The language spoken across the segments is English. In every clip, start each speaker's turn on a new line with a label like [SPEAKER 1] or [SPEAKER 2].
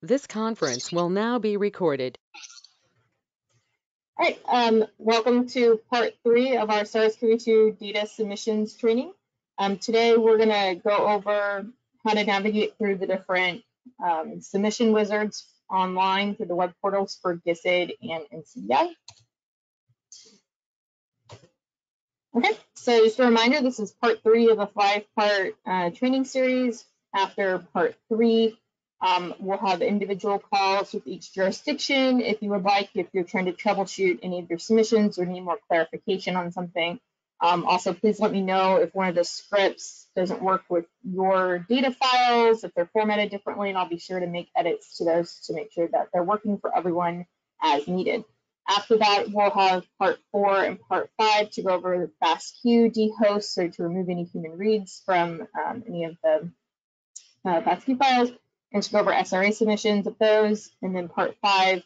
[SPEAKER 1] This conference will now be recorded.
[SPEAKER 2] All right, um, welcome to part three of our SARS-CoV-2 data submissions training. Um, today we're gonna go over how to navigate through the different um, submission wizards online through the web portals for GISAID and NCBI. Okay, so just a reminder, this is part three of a five-part uh, training series. After part three, um, we'll have individual calls with each jurisdiction if you would like, if you're trying to troubleshoot any of your submissions or need more clarification on something. Um, also, please let me know if one of the scripts doesn't work with your data files, if they're formatted differently, and I'll be sure to make edits to those to make sure that they're working for everyone as needed. After that, we'll have part four and part five to go over the FASTQ dehost, so to remove any human reads from um, any of the uh, FASTQ files and to go over SRA submissions of those. And then part five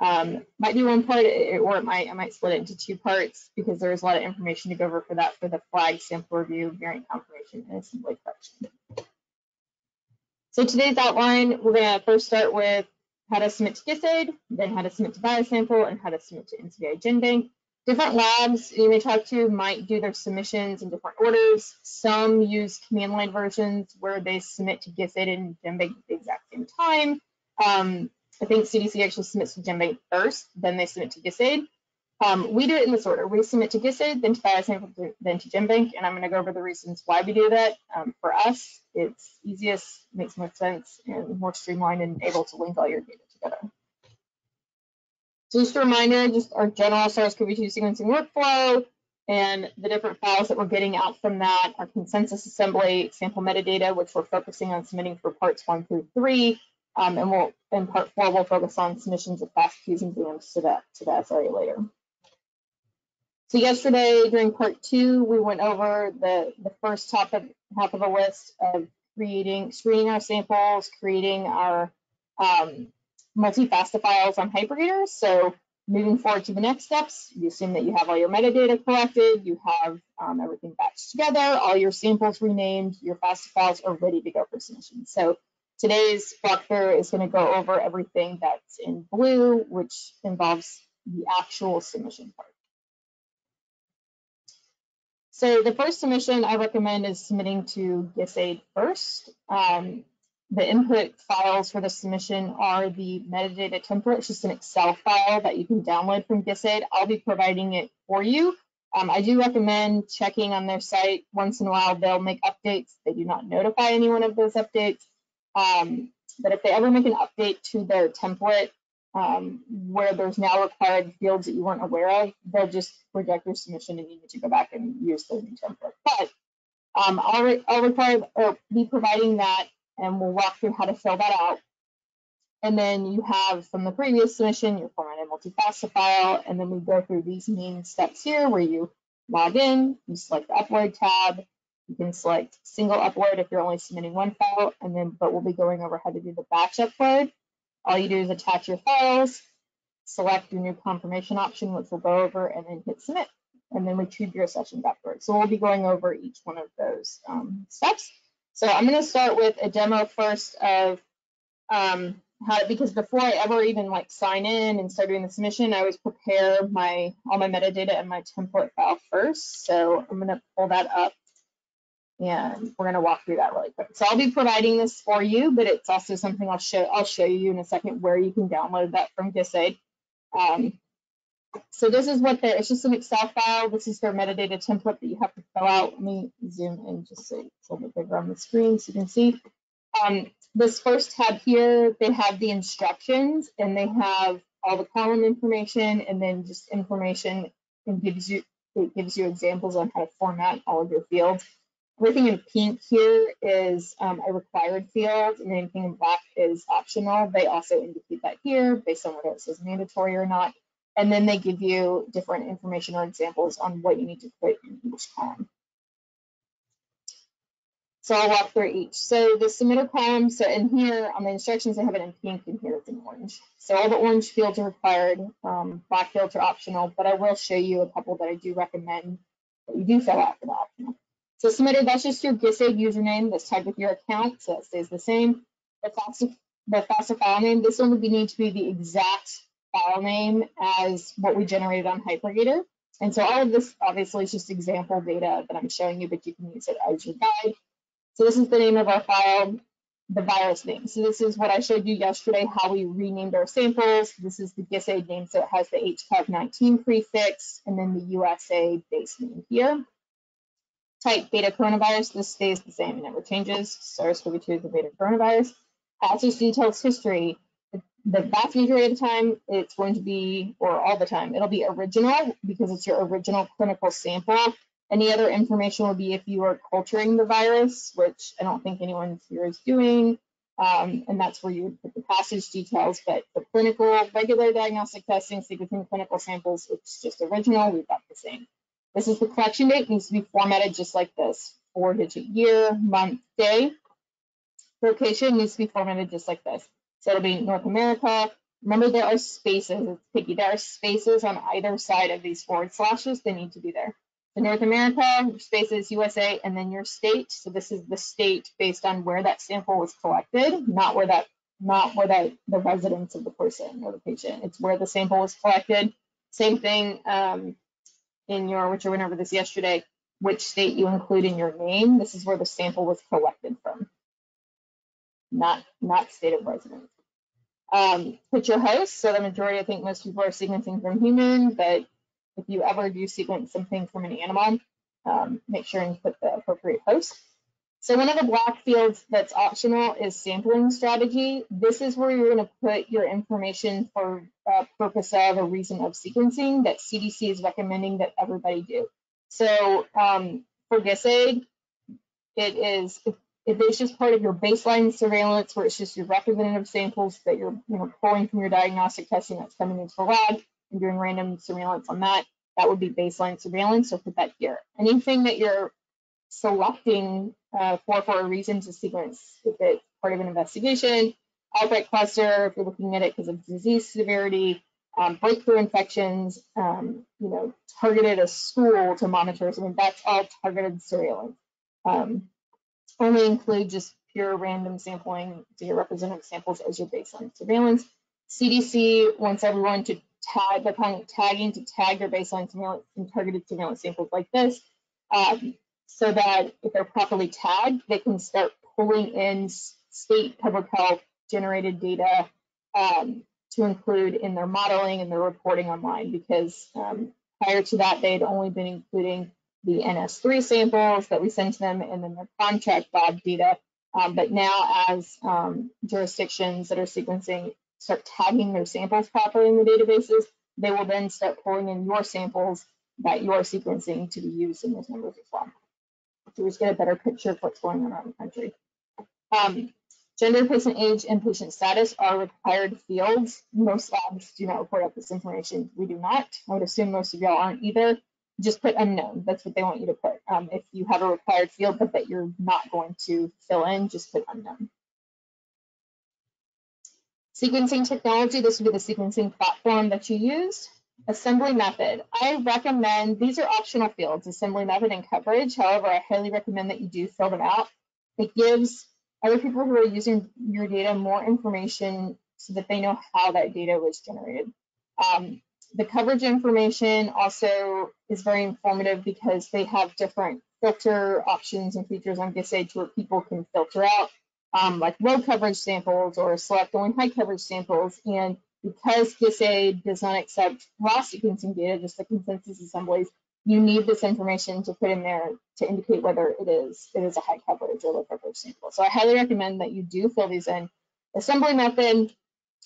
[SPEAKER 2] um, might be one part, or it might I might split it into two parts because there's a lot of information to go over for that for the flag sample review, variant confirmation, and assembly correction. So today's outline, we're going to first start with how to submit to GISAID, then how to submit to biosample, and how to submit to NCBI GenBank. Different labs you may talk to might do their submissions in different orders. Some use command line versions where they submit to GISAID and GenBank at the exact same time. Um, I think CDC actually submits to GenBank first, then they submit to GISAID. Um, we do it in this order. We submit to GISAID, then to biosample, then to GenBank, and I'm going to go over the reasons why we do that. Um, for us, it's easiest, makes more sense, and more streamlined and able to link all your data together. So just a reminder, just our general SARS-CoV-2 sequencing workflow and the different files that we're getting out from that, our consensus assembly, sample metadata, which we're focusing on submitting for parts one through three. Um, and we'll in part four, we'll focus on submissions of FASTQs and BAMs to that to the SRA later. So yesterday during part two, we went over the, the first top of half of the list of creating, screening our samples, creating our um, multi-FASTA files on HiPerGator. So moving forward to the next steps, you assume that you have all your metadata collected, you have um, everything batched together, all your samples renamed, your FASTA files are ready to go for submission. So today's walkthrough is going to go over everything that's in blue, which involves the actual submission part. So the first submission I recommend is submitting to GISAID first. Um, the input files for the submission are the metadata template. It's just an Excel file that you can download from GISAID. I'll be providing it for you. Um, I do recommend checking on their site once in a while. They'll make updates. They do not notify anyone of those updates. Um, but if they ever make an update to their template um, where there's now required fields that you weren't aware of, they'll just reject your submission and you need to go back and use the new template. But um, I'll, re I'll require or be providing that and we'll walk through how to fill that out. And then you have from the previous submission your formatted multi-FASTA file, and then we go through these main steps here where you log in, you select the upload tab, you can select single upload if you're only submitting one file, and then but we'll be going over how to do the batch upload. All you do is attach your files, select your new confirmation option, which we'll go over, and then hit submit. And then we retrieve your sessions afterwards. So we'll be going over each one of those um, steps. So I'm going to start with a demo first of um, how, because before I ever even like sign in and start doing the submission, I always prepare my all my metadata and my template file first. So I'm going to pull that up and we're going to walk through that really quick. So I'll be providing this for you, but it's also something I'll show I'll show you in a second where you can download that from GISAID. Um, so this is what they're, it's just an Excel file. This is their metadata template that you have to fill out. Let me zoom in just so it's a little bit bigger on the screen so you can see. Um, this first tab here, they have the instructions and they have all the column information and then just information and gives you, it gives you examples on how to format all of your fields. Everything in pink here is um, a required field and anything in black is optional. They also indicate that here based on whether it says mandatory or not and then they give you different information or examples on what you need to put in each column. So I'll walk through each. So the submitter column, so in here on the instructions, I have it in pink and here it's in orange. So all the orange fields are required, um, black fields are optional, but I will show you a couple that I do recommend that you do fill out for the optional. So submitted, that's just your GISAID username that's tagged with your account, so that stays the same. The FASTA, the FASTA file name, this one would need to be the exact file name as what we generated on HiPerGator. And so all of this obviously is just example data that I'm showing you, but you can use it as your guide. So this is the name of our file, the virus name. So this is what I showed you yesterday, how we renamed our samples. This is the GISAID name, so it has the HCOV19 prefix and then the USA base name here. Type beta coronavirus, this stays the same, it never changes. SARS-CoV-2 is the beta coronavirus. Passage details history, the vast majority of the time, it's going to be, or all the time, it'll be original because it's your original clinical sample. Any other information will be if you are culturing the virus, which I don't think anyone here is doing. Um, and that's where you would put the passage details. But the clinical, regular diagnostic testing, sequencing clinical samples, it's just original. We've got the same. This is the collection date, needs to be formatted just like this. Four digit year, month, day. Location needs to be formatted just like this. So it'll be North America. Remember, there are spaces. It's picky. There are spaces on either side of these forward slashes. They need to be there. So North America, spaces USA, and then your state. So this is the state based on where that sample was collected, not where that, not where that the residence of the person or the patient. It's where the sample was collected. Same thing um, in your, which I went over this yesterday, which state you include in your name. This is where the sample was collected from, not not state of residence. Um, put your host. So the majority, I think most people are sequencing from human, but if you ever do sequence something from an animal, um, make sure and put the appropriate host. So one of the block fields that's optional is sampling strategy. This is where you're going to put your information for uh, purpose of a reason of sequencing that CDC is recommending that everybody do. So um, for GISAID, it is if it's just part of your baseline surveillance where it's just your representative samples that you're you know, pulling from your diagnostic testing that's coming into the lab and doing random surveillance on that, that would be baseline surveillance. So put that here. Anything that you're selecting uh, for for a reason to sequence, if it's part of an investigation, outbreak cluster, if you're looking at it because of disease severity, um, breakthrough infections, um, you know, targeted a school to monitor. So I mean, that's all targeted surveillance. Um, only include just pure random sampling your representative samples as your baseline surveillance. CDC wants everyone to tag, the kind of tagging to tag their baseline surveillance and targeted surveillance samples like this, um, so that if they're properly tagged, they can start pulling in state public health generated data um, to include in their modeling and their reporting online because um, prior to that, they had only been including the NS3 samples that we send to them and then their contract lab data. Um, but now as um, jurisdictions that are sequencing start tagging their samples properly in the databases, they will then start pulling in your samples that you're sequencing to be used in those numbers as well. So we just get a better picture of what's going on around the country. Um, gender, patient age, and patient status are required fields. Most labs do not report out this information. We do not. I would assume most of y'all aren't either just put unknown. That's what they want you to put. Um, if you have a required field, but that you're not going to fill in, just put unknown. Sequencing technology, this would be the sequencing platform that you use. Assembly method, I recommend, these are optional fields, assembly method and coverage. However, I highly recommend that you do fill them out. It gives other people who are using your data more information so that they know how that data was generated. Um, the coverage information also is very informative because they have different filter options and features on GISAID where people can filter out um, like low coverage samples or select only high coverage samples. And because GISAID does not accept raw sequencing data, just the consensus assemblies, you need this information to put in there to indicate whether it is it is a high coverage or low coverage sample. So I highly recommend that you do fill these in. Assembly method,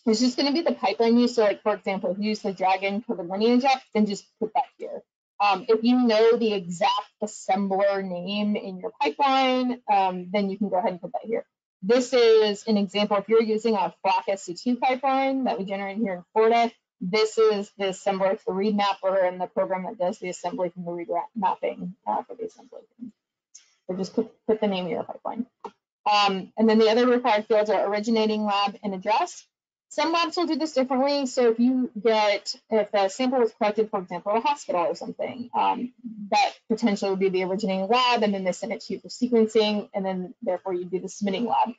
[SPEAKER 2] it's just going to be the pipeline use. So like, for example, if you use the DRAGEN for the lineage up, then just put that here. Um, if you know the exact assembler name in your pipeline, um, then you can go ahead and put that here. This is an example. If you're using a FLoC SC2 pipeline that we generate here in Florida, this is the assembler for the read mapper and the program that does the assembly from the read mapping uh, for the assembly. So just put, put the name of your pipeline. Um, and then the other required fields are originating lab and address. Some labs will do this differently. So if you get, if a sample was collected, for example, at a hospital or something, um, that potentially would be the originating lab, and then they send it to you for sequencing, and then therefore you'd be the submitting lab.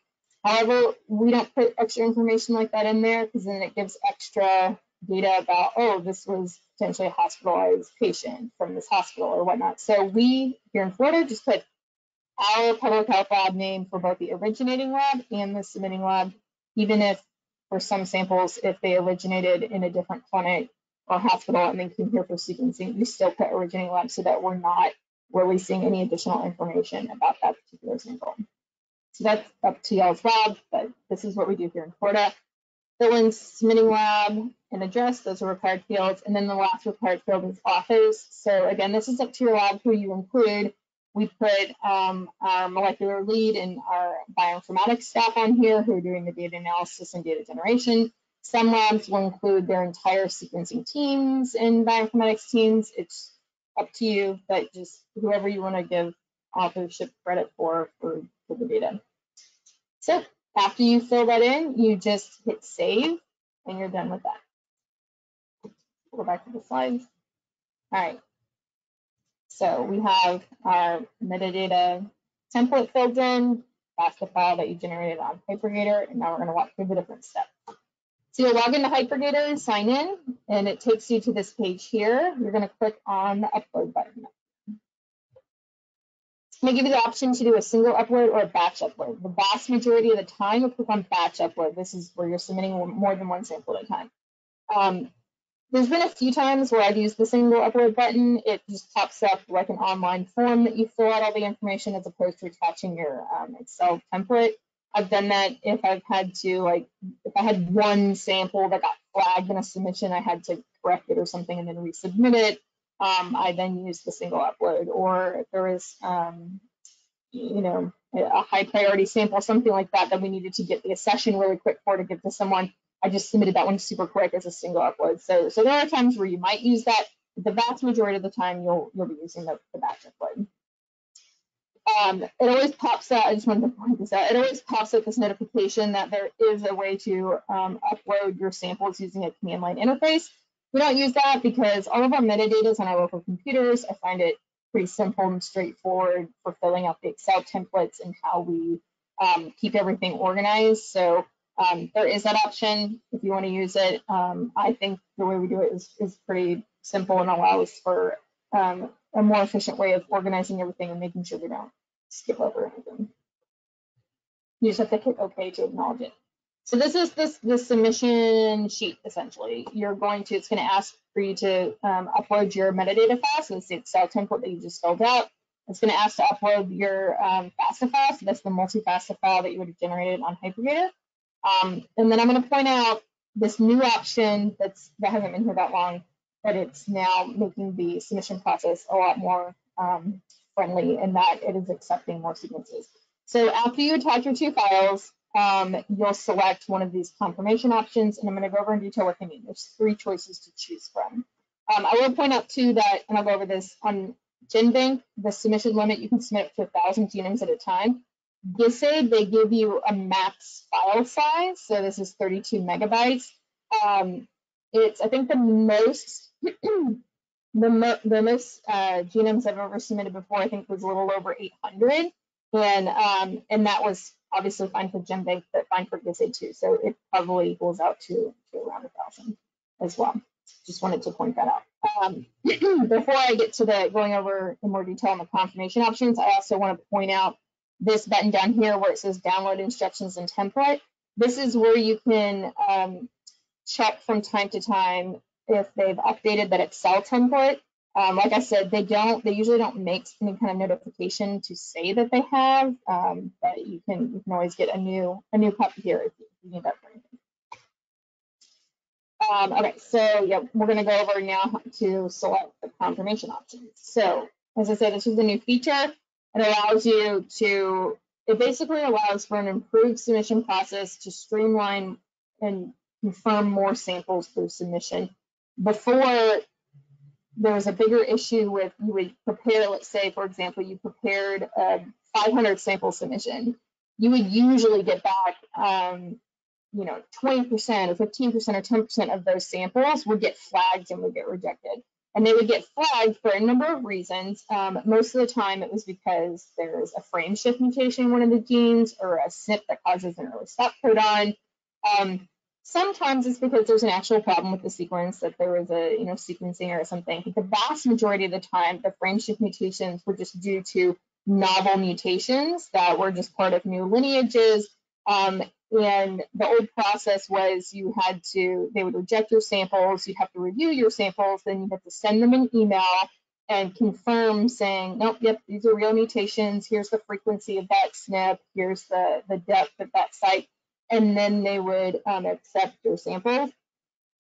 [SPEAKER 2] However, we don't put extra information like that in there because then it gives extra data about, oh, this was potentially a hospitalized patient from this hospital or whatnot. So we here in Florida just put our public health lab name for both the originating lab and the submitting lab, even if for some samples, if they originated in a different clinic or hospital and then came here for sequencing, we still put originating lab so that we're not releasing any additional information about that particular sample. So that's up to y'all's lab, but this is what we do here in Florida. Fill in submitting lab and address, those are required fields. And then the last required field is authors. So again, this is up to your lab who you include. We put um, our molecular lead and our bioinformatics staff on here who are doing the data analysis and data generation. Some labs will include their entire sequencing teams and bioinformatics teams. It's up to you, but just whoever you want to give authorship credit for, for, for the data. So after you fill that in, you just hit save and you're done with that. Go back to the slides. All right. So we have our metadata template filled in. That's the file that you generated on HiPerGator. And now we're going to walk through the different steps. So you'll log into HiPerGator and sign in, and it takes you to this page here. You're going to click on the upload button. It's going to give you the option to do a single upload or a batch upload. The vast majority of the time, you'll click on batch upload. This is where you're submitting more than one sample at a time. Um, there's been a few times where I've used the single upload button. It just pops up like an online form that you fill out all the information as opposed to attaching your um, Excel template. I've done that if I've had to, like, if I had one sample that got flagged in a submission, I had to correct it or something and then resubmit it. Um, I then use the single upload. Or if there is, um, you know, a high priority sample, something like that, that we needed to get the accession really quick for to give to someone, I just submitted that one super quick as a single upload. So, so there are times where you might use that. The vast majority of the time, you'll you'll be using the, the batch upload um, it always pops up. I just wanted to point this out. It always pops up this notification that there is a way to um, upload your samples using a command line interface. We don't use that because all of our metadata is on our local computers. I find it pretty simple and straightforward for filling out the Excel templates and how we um, keep everything organized. So um, there is that option if you want to use it. Um, I think the way we do it is, is pretty simple and allows for um, a more efficient way of organizing everything and making sure we don't skip over anything. You just have to click OK to acknowledge it. So this is this the submission sheet essentially. You're going to it's going to ask for you to um, upload your metadata file. So it's the Excel template that you just filled out. It's going to ask to upload your um, FASTA file. So that's the multi-FASTA file that you would have generated on HiPerGator. Um, and then I'm going to point out this new option that's that hasn't been here that long but it's now making the submission process a lot more um, friendly in that it is accepting more sequences. So after you attach your two files, um, you'll select one of these confirmation options, and I'm going to go over in detail what they mean. There's three choices to choose from. Um, I will point out too that, and I'll go over this on GenBank, the submission limit, you can submit up to 1,000 genomes at a time. GISAID, they give you a max file size, so this is 32 megabytes. Um, it's, I think the most the, mo the most uh, genomes I've ever submitted before, I think, was a little over 800, and um, and that was obviously fine for GenBank, but fine for GISAID too. So it probably equals out to, to around a thousand as well. Just wanted to point that out. Um, before I get to the going over in more detail on the confirmation options, I also want to point out this button down here where it says download instructions and template. This is where you can um, check from time to time if they've updated that Excel template. Um, like I said, they don't, they usually don't make any kind of notification to say that they have, um, but you can, you can always get a new, a new copy here if you need that for anything. Um, okay, so yeah, we're gonna go over now to select the confirmation options. So as I said, this is a new feature. It allows you to, it basically allows for an improved submission process to streamline and confirm more samples through submission before there was a bigger issue with you would prepare, let's say, for example, you prepared a 500 sample submission, you would usually get back, um, you know, 20% or 15% or 10% of those samples would get flagged and would get rejected. And they would get flagged for a number of reasons. Um, most of the time, it was because there's a frame shift mutation in one of the genes or a SNP that causes an early stop codon. Um, sometimes it's because there's an actual problem with the sequence that there was a you know sequencing or something. But the vast majority of the time, the frame shift mutations were just due to novel mutations that were just part of new lineages. Um, and the old process was you had to, they would reject your samples, you'd have to review your samples, then you have to send them an email and confirm saying, nope, yep, these are real mutations, here's the frequency of that SNP, here's the, the depth of that site, and then they would um, accept your samples.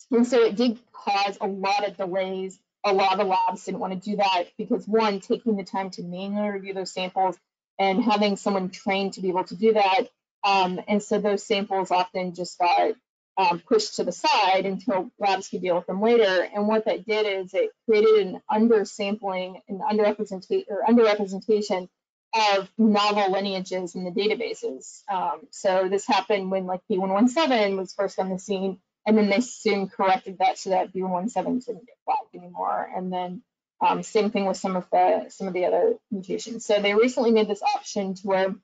[SPEAKER 2] And so it did cause a lot of delays. A lot of labs didn't want to do that because one, taking the time to manually review those samples and having someone trained to be able to do that um, and so those samples often just got um, pushed to the side until labs could deal with them later. And what that did is it created an undersampling and underrepresentation or underrepresentation of novel lineages in the databases. Um, so this happened when like B117 was first on the scene, and then they soon corrected that so that B117 didn't get flagged anymore. And then um, same thing with some of the some of the other mutations. So they recently made this option to where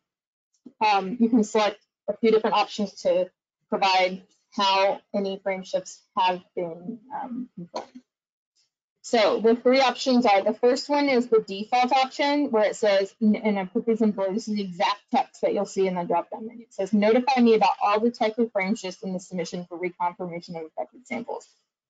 [SPEAKER 2] um, you can select a few different options to provide how any frame shifts have been um, confirmed. So the three options are, the first one is the default option where it says, and I put these in blue, this is the exact text that you'll see in the drop-down menu. It says, notify me about all detected frame shifts in the submission for reconfirmation of affected samples.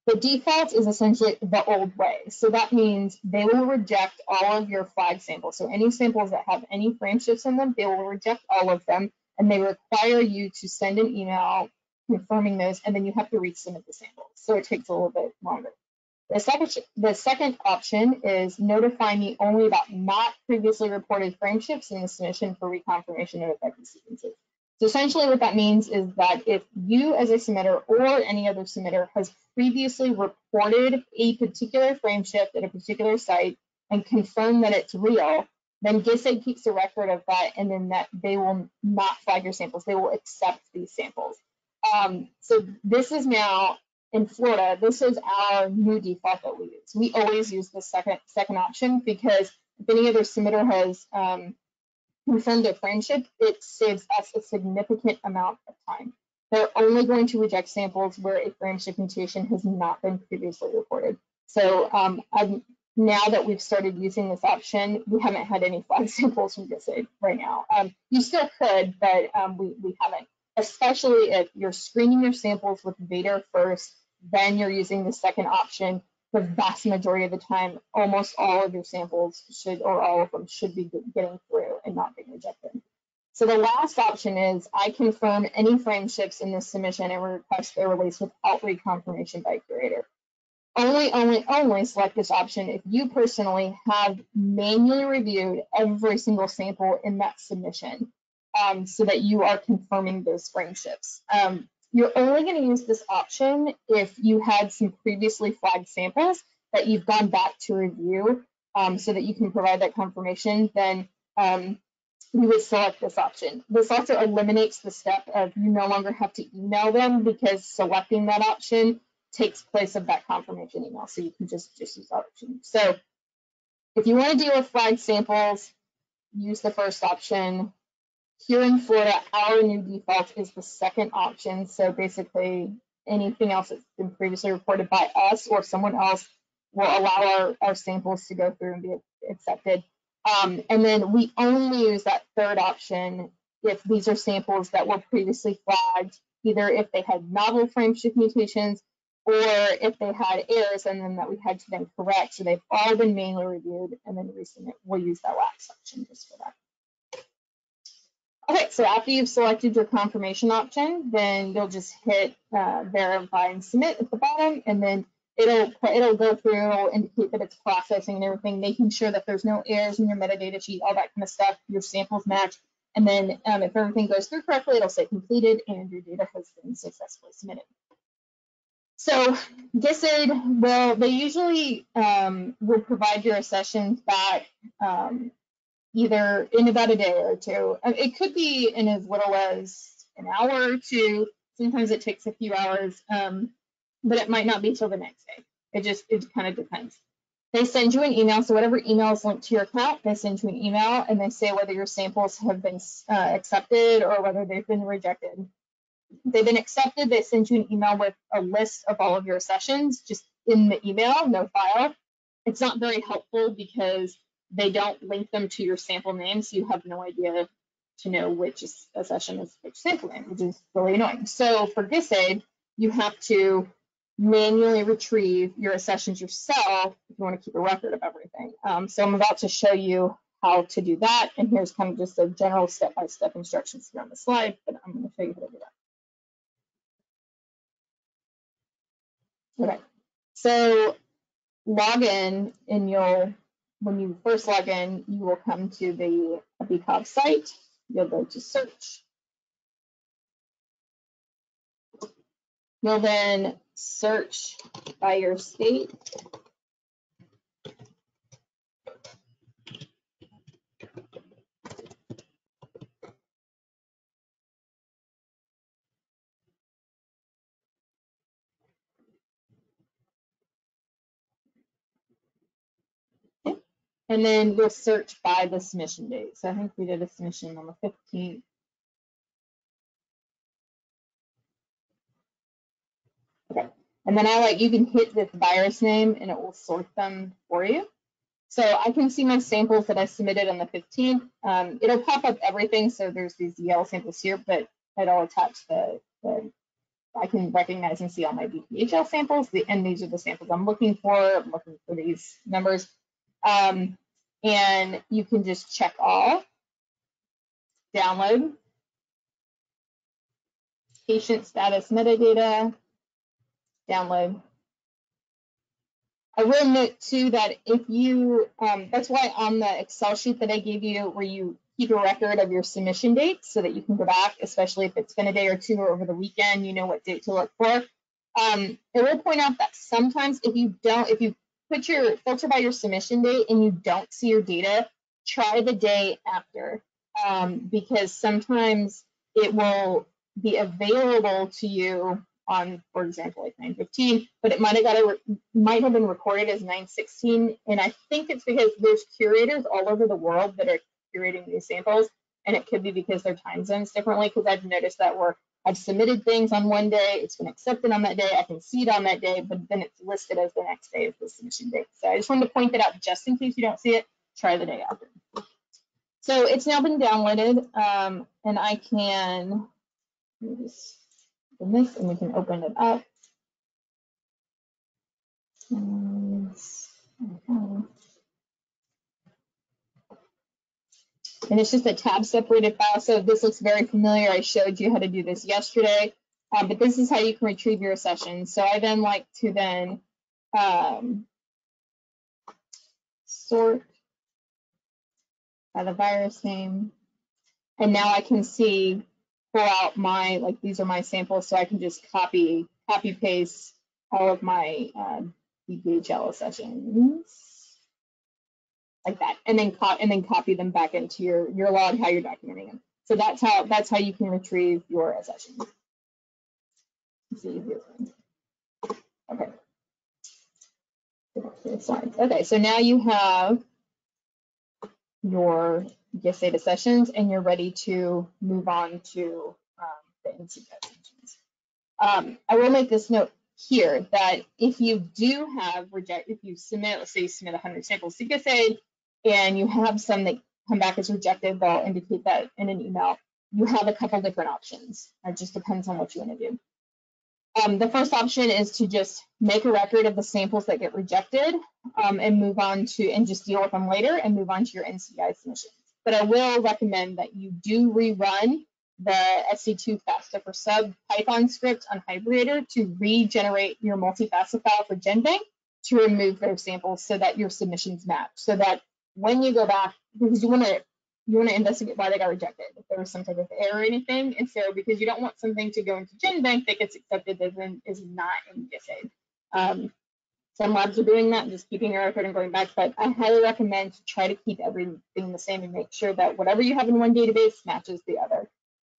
[SPEAKER 2] The default is essentially the old way. So that means they will reject all of your flag samples. So any samples that have any frame shifts in them, they will reject all of them. And they require you to send an email confirming those, and then you have to resubmit the samples. So it takes a little bit longer. The second, the second option is notify me only about not previously reported frame shifts in the submission for reconfirmation of affected sequences. So essentially what that means is that if you as a submitter or any other submitter has previously reported a particular frame shift at a particular site and confirmed that it's real, then GISAID keeps a record of that and then that they will not flag your samples. They will accept these samples. Um, so this is now in Florida, this is our new default that we use. We always use the second second option because if any other submitter has um, confirm their frameshift, it saves us a significant amount of time. They're only going to reject samples where a frameshift mutation has not been previously reported. So um, now that we've started using this option, we haven't had any flag samples from GISAID right now. Um, you still could, but um, we, we haven't, especially if you're screening your samples with VADR first, then you're using the second option the vast majority of the time, almost all of your samples should, or all of them should be getting through and not being rejected. So the last option is I confirm any frame shifts in this submission and request their release without reconfirmation by curator. Only, only, only select this option if you personally have manually reviewed every single sample in that submission um, so that you are confirming those frame shifts. Um, you're only going to use this option if you had some previously flagged samples that you've gone back to review um, so that you can provide that confirmation, then um, you would select this option. This also eliminates the step of you no longer have to email them because selecting that option takes place of that confirmation email. So you can just, just use option. So if you want to deal with flagged samples, use the first option. Here in Florida, our new default is the second option. So basically, anything else that's been previously reported by us or someone else will allow our, our samples to go through and be accepted. Um, and then we only use that third option if these are samples that were previously flagged, either if they had novel frame shift mutations or if they had errors and then that we had to then correct. So they've all been manually reviewed and then resubmit. We'll use that last option just for that. Okay, so after you've selected your confirmation option, then you'll just hit uh, verify and submit at the bottom, and then it'll it'll go through, it'll indicate that it's processing and everything, making sure that there's no errors in your metadata sheet, all that kind of stuff, your samples match, and then um, if everything goes through correctly, it'll say completed and your data has been successfully submitted. So GISAID will, they usually um, will provide your accessions back um, either in about a day or two. It could be in as little as an hour or two. Sometimes it takes a few hours, um, but it might not be till the next day. It just it kind of depends. They send you an email. So whatever email is linked to your account, they send you an email and they say whether your samples have been uh, accepted or whether they've been rejected. They've been accepted, they send you an email with a list of all of your sessions just in the email, no file. It's not very helpful because they don't link them to your sample name, so you have no idea to know which is accession is which sample name, which is really annoying. So for GISAID, you have to manually retrieve your accessions yourself if you want to keep a record of everything. Um, so I'm about to show you how to do that. And here's kind of just a general step-by-step instructions here on the slide, but I'm going to show you how to do that. Okay, so log in and you'll, when you first log in, you will come to the EpiCoV site. You'll go to search. You'll then search by your state. And then you'll search by the submission date. So I think we did a submission on the 15th. Okay. And then I like, you can hit this virus name and it will sort them for you. So I can see my samples that I submitted on the 15th. Um, it'll pop up everything. So there's these yellow samples here, but it'll attach the, the I can recognize and see all my BPHL samples. The, and these are the samples I'm looking for. I'm looking for these numbers. Um, and you can just check all, download, patient status metadata, download. I will note too that if you, um, that's why on the Excel sheet that I gave you where you keep a record of your submission dates so that you can go back, especially if it's been a day or two or over the weekend, you know what date to look for. Um, it will point out that sometimes if you don't, if you put your filter by your submission date and you don't see your data, try the day after um, because sometimes it will be available to you on, for example, like 915, but it might have got a, might have been recorded as 916. And I think it's because there's curators all over the world that are curating these samples. And it could be because their time zones differently, because I've noticed that where I've submitted things on one day, it's been accepted on that day, I can see it on that day, but then it's listed as the next day as the submission date. So I just wanted to point that out just in case you don't see it, try the day after. So it's now been downloaded um, and I can just open this and we can open it up. And it's just a tab separated file. So this looks very familiar. I showed you how to do this yesterday, um, but this is how you can retrieve your sessions. So I then like to then um, sort by the virus name. And now I can see, pull out my, like these are my samples, so I can just copy, copy paste all of my uh, BPHL sessions like that, and then and then copy them back into your your log how you're documenting them. So that's how that's how you can retrieve your sessions. Okay. Okay, so now you have your GISAID sessions and you're ready to move on to um, the NCGUID sessions. Um, I will make this note here that if you do have reject, if you submit, let's say you submit 100 samples to GISAID and you have some that come back as rejected, they'll indicate that in an email. You have a couple different options. It just depends on what you want to do. Um, the first option is to just make a record of the samples that get rejected um, and move on to, and just deal with them later and move on to your NCI submissions. But I will recommend that you do rerun the SC2 FASTA for sub Python script on HiPerGator to regenerate your multi-FASTA file for GenBank to remove those samples so that your submissions match, so that when you go back, because you want to you want to investigate why they got rejected, if there was some type of error or anything. And so because you don't want something to go into GenBank that gets accepted that then is not in GISAID. Um, some labs are doing that just keeping your record and going back, but I highly recommend to try to keep everything the same and make sure that whatever you have in one database matches the other.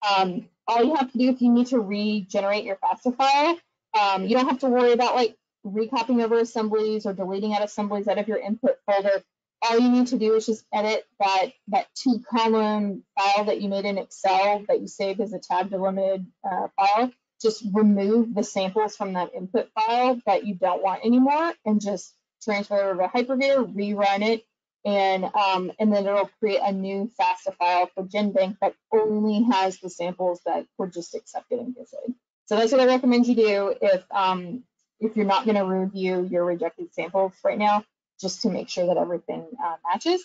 [SPEAKER 2] Um, all you have to do if you need to regenerate your FASTA file, um, you don't have to worry about like recopying over assemblies or deleting out assemblies out of your input folder, all you need to do is just edit that, that two column file that you made in Excel that you saved as a tab delimited uh, file. Just remove the samples from that input file that you don't want anymore and just transfer over to HiPerGator, rerun it, and um, and then it'll create a new FASTA file for GenBank that only has the samples that were just accepted in GISAID. So that's what I recommend you do if um, if you're not going to review your rejected samples right now, just to make sure that everything uh, matches.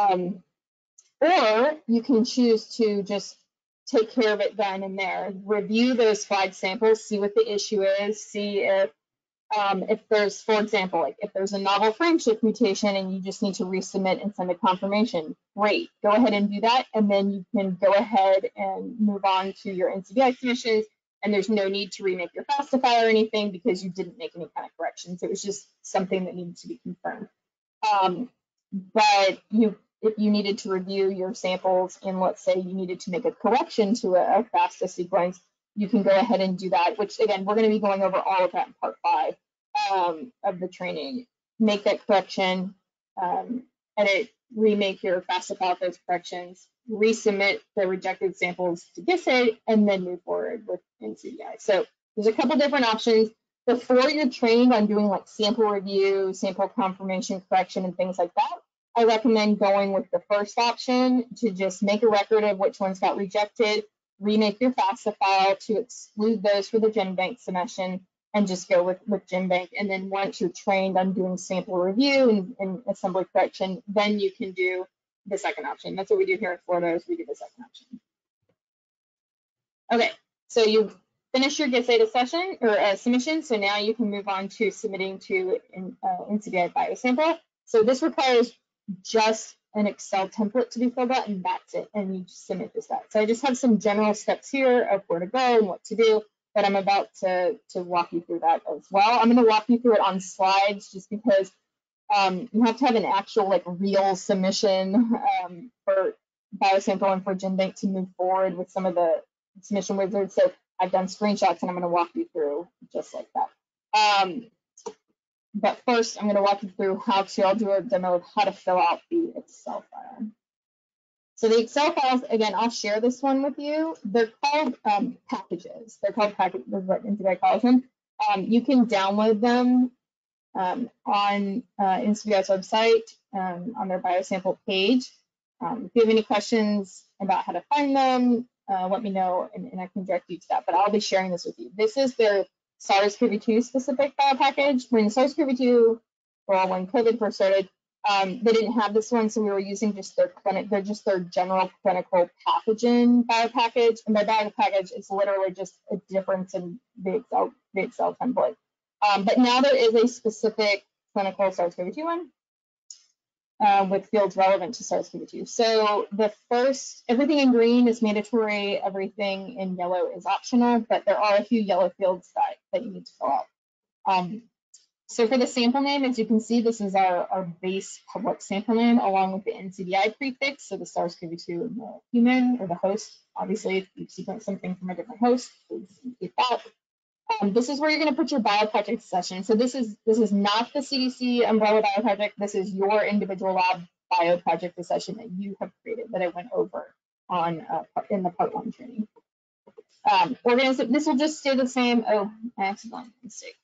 [SPEAKER 2] Um, or you can choose to just take care of it then and there. Review those flagged samples, see what the issue is, see if um, if there's, for example, like if there's a novel frameshift mutation and you just need to resubmit and send a confirmation, great, go ahead and do that. And then you can go ahead and move on to your NCBI submissions. And there's no need to remake your FASTA file or anything because you didn't make any kind of corrections. It was just something that needed to be confirmed. Um, but you, if you needed to review your samples and let's say you needed to make a correction to a, a FASTA sequence, you can go ahead and do that, which again, we're going to be going over all of that in part five um, of the training. Make that correction, um, edit, remake your FASTA file those corrections, resubmit the rejected samples to GISAID, and then move forward with NCBI. So there's a couple different options. Before you're trained on doing like sample review, sample confirmation correction, and things like that, I recommend going with the first option to just make a record of which ones got rejected, remake your FASTA file to exclude those for the GenBank submission and just go with, with GenBank. And then once you're trained on doing sample review and, and assembly correction, then you can do the second option. That's what we do here in Florida is we do the second option. Okay, so you finish your GISAID session or uh, submission. So now you can move on to submitting to uh, NCBI biosample. So this requires just an Excel template to be filled out and that's it. And you just submit this out. So I just have some general steps here of where to go and what to do, but I'm about to, to walk you through that as well. I'm going to walk you through it on slides just because um, you have to have an actual like real submission um, for biosample and for GenBank to move forward with some of the submission wizards. So I've done screenshots and I'm going to walk you through just like that. Um, but first, I'm going to walk you through how to, I'll do a demo of how to fill out the Excel file. So the Excel files, again, I'll share this one with you. They're called um, packages. They're called packages, what NCBI calls them. Um, you can download them um, on uh, NCBI's website um, on their biosample page. Um, if you have any questions about how to find them, uh, let me know and, and I can direct you to that. But I'll be sharing this with you. This is their SARS-CoV-2 specific file package. When SARS-CoV-2, or when COVID first started, um, they didn't have this one, so we were using just their clinic, they're just their general clinical pathogen bio package. And by bio package, it's literally just a difference in the Excel, the Excel template. Um, but now there is a specific clinical SARS-CoV-2 one um, with fields relevant to SARS-CoV-2. So the first, everything in green is mandatory, everything in yellow is optional, but there are a few yellow fields that, that you need to fill out. Um, so for the sample name, as you can see, this is our, our base public sample name along with the NCBI prefix, so the SARS-CoV-2 and the human or the host. Obviously, if you sequence something from a different host, please keep that. Um, this is where you're going to put your bioproject session. So this is this is not the CDC umbrella bioproject. This is your individual lab bioproject session that you have created that I went over on uh, in the part one training. Um, this will just stay the same. Oh, I accidentally mistake.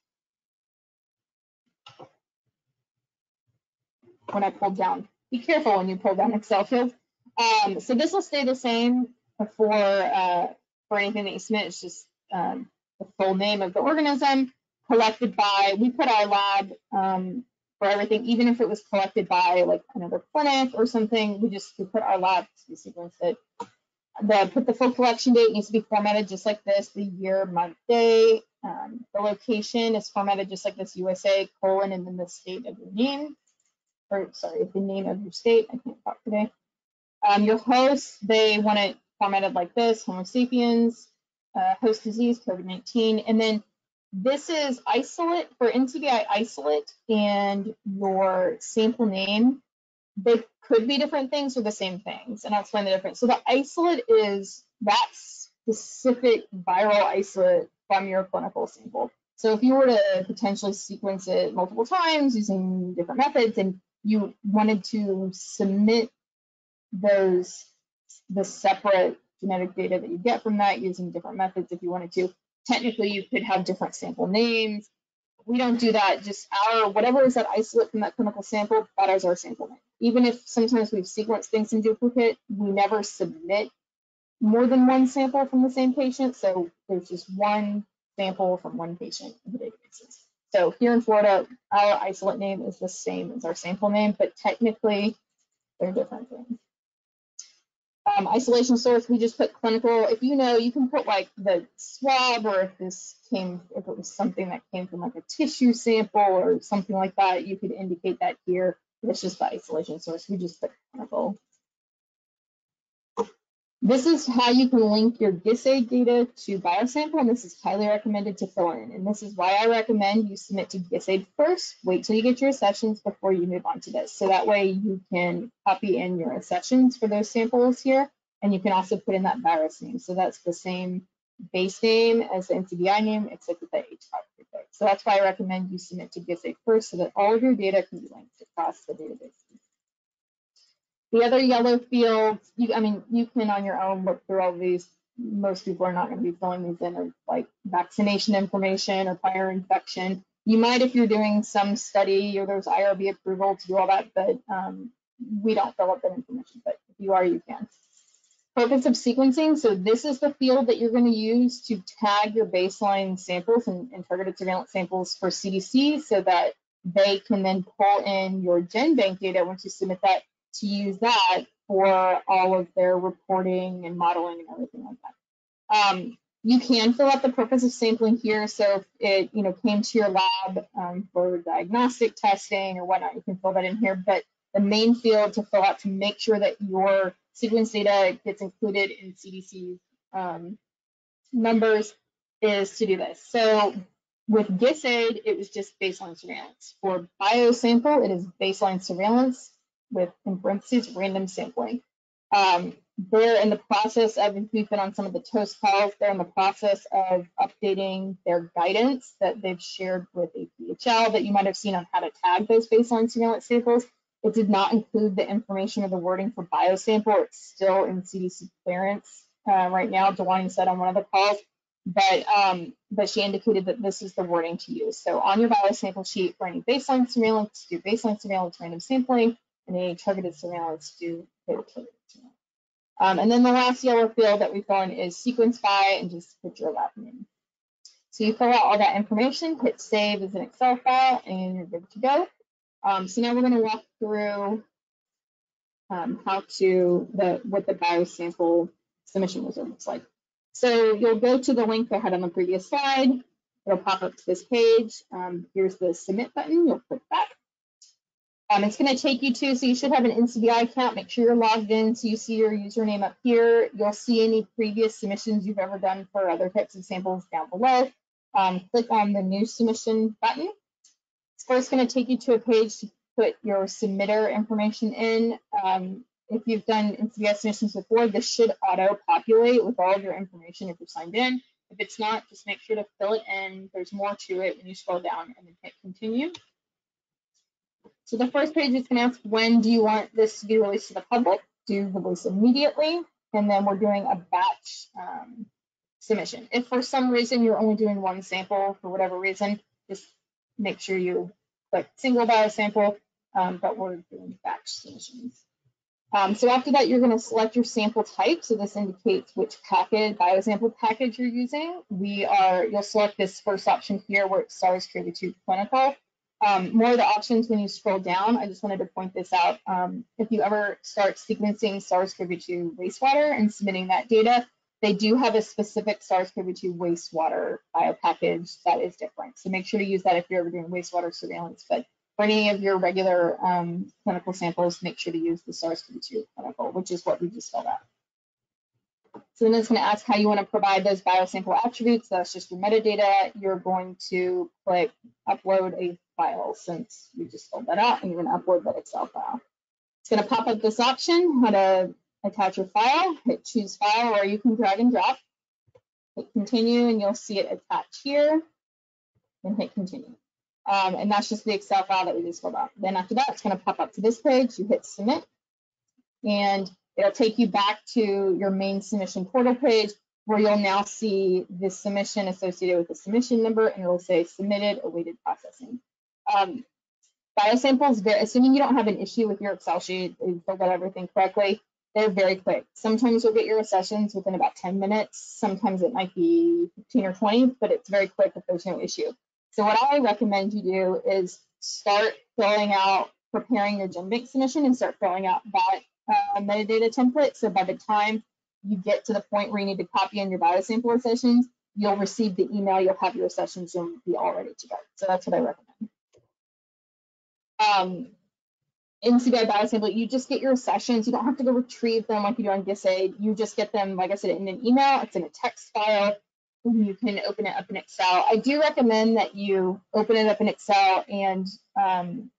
[SPEAKER 2] When I pulled down, be careful when you pull down Excel field. Um, so this will stay the same for uh, for anything that you submit. It's just um, the full name of the organism, collected by, we put our lab um, for everything, even if it was collected by like another clinic or something, we just we put our lab to sequence it. The put the full collection date needs to be formatted just like this, the year, month, day. Um, the location is formatted just like this, USA colon and then the state of your name, or sorry, the name of your state. I can't talk today. Um, your host, they want it formatted like this, Homo sapiens uh, host disease, COVID-19. And then this is isolate for NCBI isolate and your sample name. They could be different things or the same things, and I'll explain the difference. So the isolate is that specific viral isolate from your clinical sample. So if you were to potentially sequence it multiple times using different methods and you wanted to submit those, the separate genetic data that you get from that using different methods if you wanted to, technically you could have different sample names. We don't do that, just our, whatever is that isolate from that clinical sample, that is our sample name. Even if sometimes we've sequenced things in duplicate, we never submit more than one sample from the same patient. So there's just one sample from one patient in the databases. So here in Florida, our isolate name is the same as our sample name, but technically they're different things. Um, isolation source, we just put clinical. If you know, you can put like the swab or if this came, if it was something that came from like a tissue sample or something like that, you could indicate that here. It's just the isolation source. We just put clinical. This is how you can link your GISAID data to biosample, and this is highly recommended to fill in. And this is why I recommend you submit to GISAID first, wait till you get your accessions before you move on to this. So that way you can copy in your accessions for those samples here, and you can also put in that virus name. So that's the same base name as the NCBI name, except with the H5 prefix. So that's why I recommend you submit to GISAID first so that all of your data can be linked across the database. The other yellow fields, you, I mean, you can on your own look through all these. Most people are not going to be filling these in as like vaccination information or prior infection. You might if you're doing some study or there's IRB approval to do all that, but um, we don't fill up that information. But if you are, you can. Purpose of sequencing. So this is the field that you're going to use to tag your baseline samples and, and targeted surveillance samples for CDC so that they can then pull in your GenBank data once you submit that to use that for all of their reporting and modeling and everything like that. Um, you can fill out the purpose of sampling here. So if it you know came to your lab um, for diagnostic testing or whatnot, you can fill that in here. But the main field to fill out to make sure that your sequence data gets included in CDC's um, numbers is to do this. So with GISAID, it was just baseline surveillance. For biosample, it is baseline surveillance with, in parentheses, random sampling. Um, they're in the process of, we've been on some of the TOAST calls, they're in the process of updating their guidance that they've shared with APHL that you might have seen on how to tag those baseline surveillance samples. It did not include the information or the wording for biosample. It's still in CDC clearance uh, right now. Dewani said on one of the calls, but um, but she indicated that this is the wording to use. So on your biosample sheet for any baseline surveillance, do baseline surveillance random sampling and any targeted surveillance do targeted surveillance. Um, and then the last yellow field that we found is sequence by and just put your lab name. So you fill out all that information, hit save as an Excel file, and you're good to go. Um, so now we're going to walk through um, how to the what the biosample submission wizard looks like. So you'll go to the link I had on the previous slide. It'll pop up to this page. Um, here's the submit button. You'll click that. Um, it's going to take you to, so you should have an NCBI account. Make sure you're logged in so you see your username up here. You'll see any previous submissions you've ever done for other types of samples down below. Um, click on the new submission button. It's first going to take you to a page to put your submitter information in. Um, if you've done NCBI submissions before, this should auto-populate with all of your information if you're signed in. If it's not, just make sure to fill it in. There's more to it when you scroll down and then hit continue. So the first page is going to ask when do you want this to be released to the public? Do release immediately, and then we're doing a batch um, submission. If for some reason you're only doing one sample for whatever reason, just make sure you click single biosample, um, but we're doing batch submissions. Um, so after that, you're going to select your sample type. So this indicates which package, biosample package you're using. We are, you'll select this first option here where it's SARS-CoV-2 clinical. Um, more of the options when you scroll down, I just wanted to point this out. Um, if you ever start sequencing SARS-CoV-2 wastewater and submitting that data, they do have a specific SARS-CoV-2 wastewater biopackage that is different. So make sure to use that if you're ever doing wastewater surveillance. But for any of your regular um, clinical samples, make sure to use the SARS-CoV-2 clinical, which is what we just filled out. So then it's going to ask how you want to provide those biosample attributes. That's just your metadata. You're going to click upload a file since we just filled that out and you're going to upload that Excel file. It's going to pop up this option, how to attach your file, hit choose file, or you can drag and drop. Hit continue and you'll see it attach here. and hit continue. Um, and that's just the Excel file that we just filled out. Then after that, it's gonna pop up to this page, you hit submit, and it'll take you back to your main submission portal page where you'll now see the submission associated with the submission number and it'll say submitted, awaited processing. Um, biosamples, assuming you don't have an issue with your Excel sheet, you filled out everything correctly, they're very quick. Sometimes you'll get your accessions within about 10 minutes. Sometimes it might be 15 or 20, but it's very quick if there's no issue. So what I recommend you do is start filling out, preparing your GenBank submission and start filling out that uh, metadata template. So by the time you get to the point where you need to copy in your biosample accessions, you'll receive the email, you'll have your accessions and be all ready to go. So that's what I recommend. Um, NCBI Biosample, you just get your accessions. You don't have to go retrieve them like you do on GISAID. You just get them, like I said, in an email. It's in a text file. You can open it up in Excel. I do recommend that you open it up in Excel and um,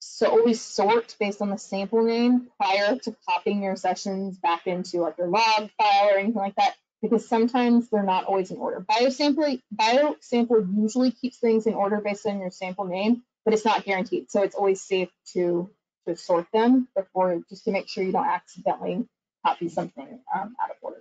[SPEAKER 2] so always sort based on the sample name prior to copying your accessions back into like your log file or anything like that, because sometimes they're not always in order. Biosample, biosample usually keeps things in order based on your sample name, but it's not guaranteed. So it's always safe to, to sort them before, just to make sure you don't accidentally copy something um, out of order.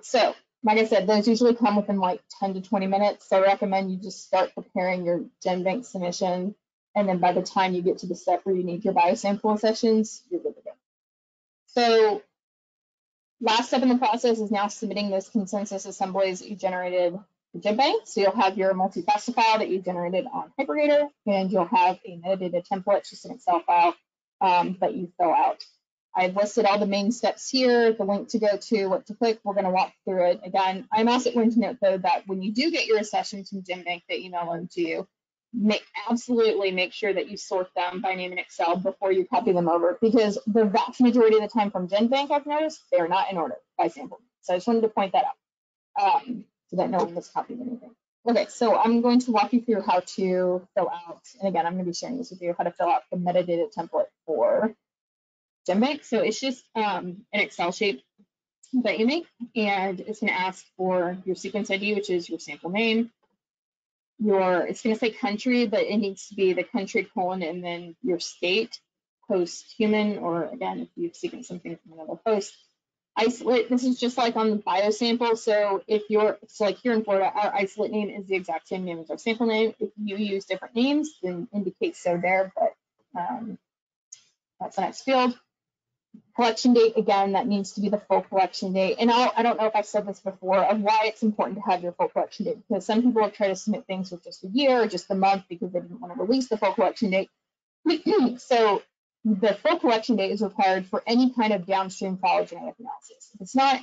[SPEAKER 2] So like I said, those usually come within like 10 to 20 minutes. So I recommend you just start preparing your GenBank submission and then by the time you get to the step where you need your biosample accessions, you're good to go. So last step in the process is now submitting those consensus assemblies that you generated GenBank. So you'll have your multi-FASTA file that you generated on HiPerGator, and you'll have a metadata template, just an Excel file um, that you fill out. I've listed all the main steps here, the link to go to, what to click. We're going to walk through it. Again, I'm also going to note, though, that when you do get your accessions from GenBank, they email them to you make absolutely make sure that you sort them by name in Excel before you copy them over because the vast majority of the time from GenBank I've noticed they're not in order by sample. So I just wanted to point that out um, so that no one miscopied anything. Okay, so I'm going to walk you through how to fill out, and again, I'm going to be sharing this with you, how to fill out the metadata template for GenBank. So it's just um, an Excel sheet that you make, and it's going to ask for your sequence ID, which is your sample name, your, it's going to say country, but it needs to be the country colon and then your state, host human, or again, if you've sequenced something from another host. Isolate, this is just like on the bio sample. So if you're, so like here in Florida, our isolate name is the exact same name as our sample name. If you use different names, then indicate so there, but um, that's the next field collection date again that needs to be the full collection date and I'll, i don't know if i've said this before of why it's important to have your full collection date because some people have tried to submit things with just a year or just a month because they didn't want to release the full collection date so the full collection date is required for any kind of downstream phylogenetic analysis if it's not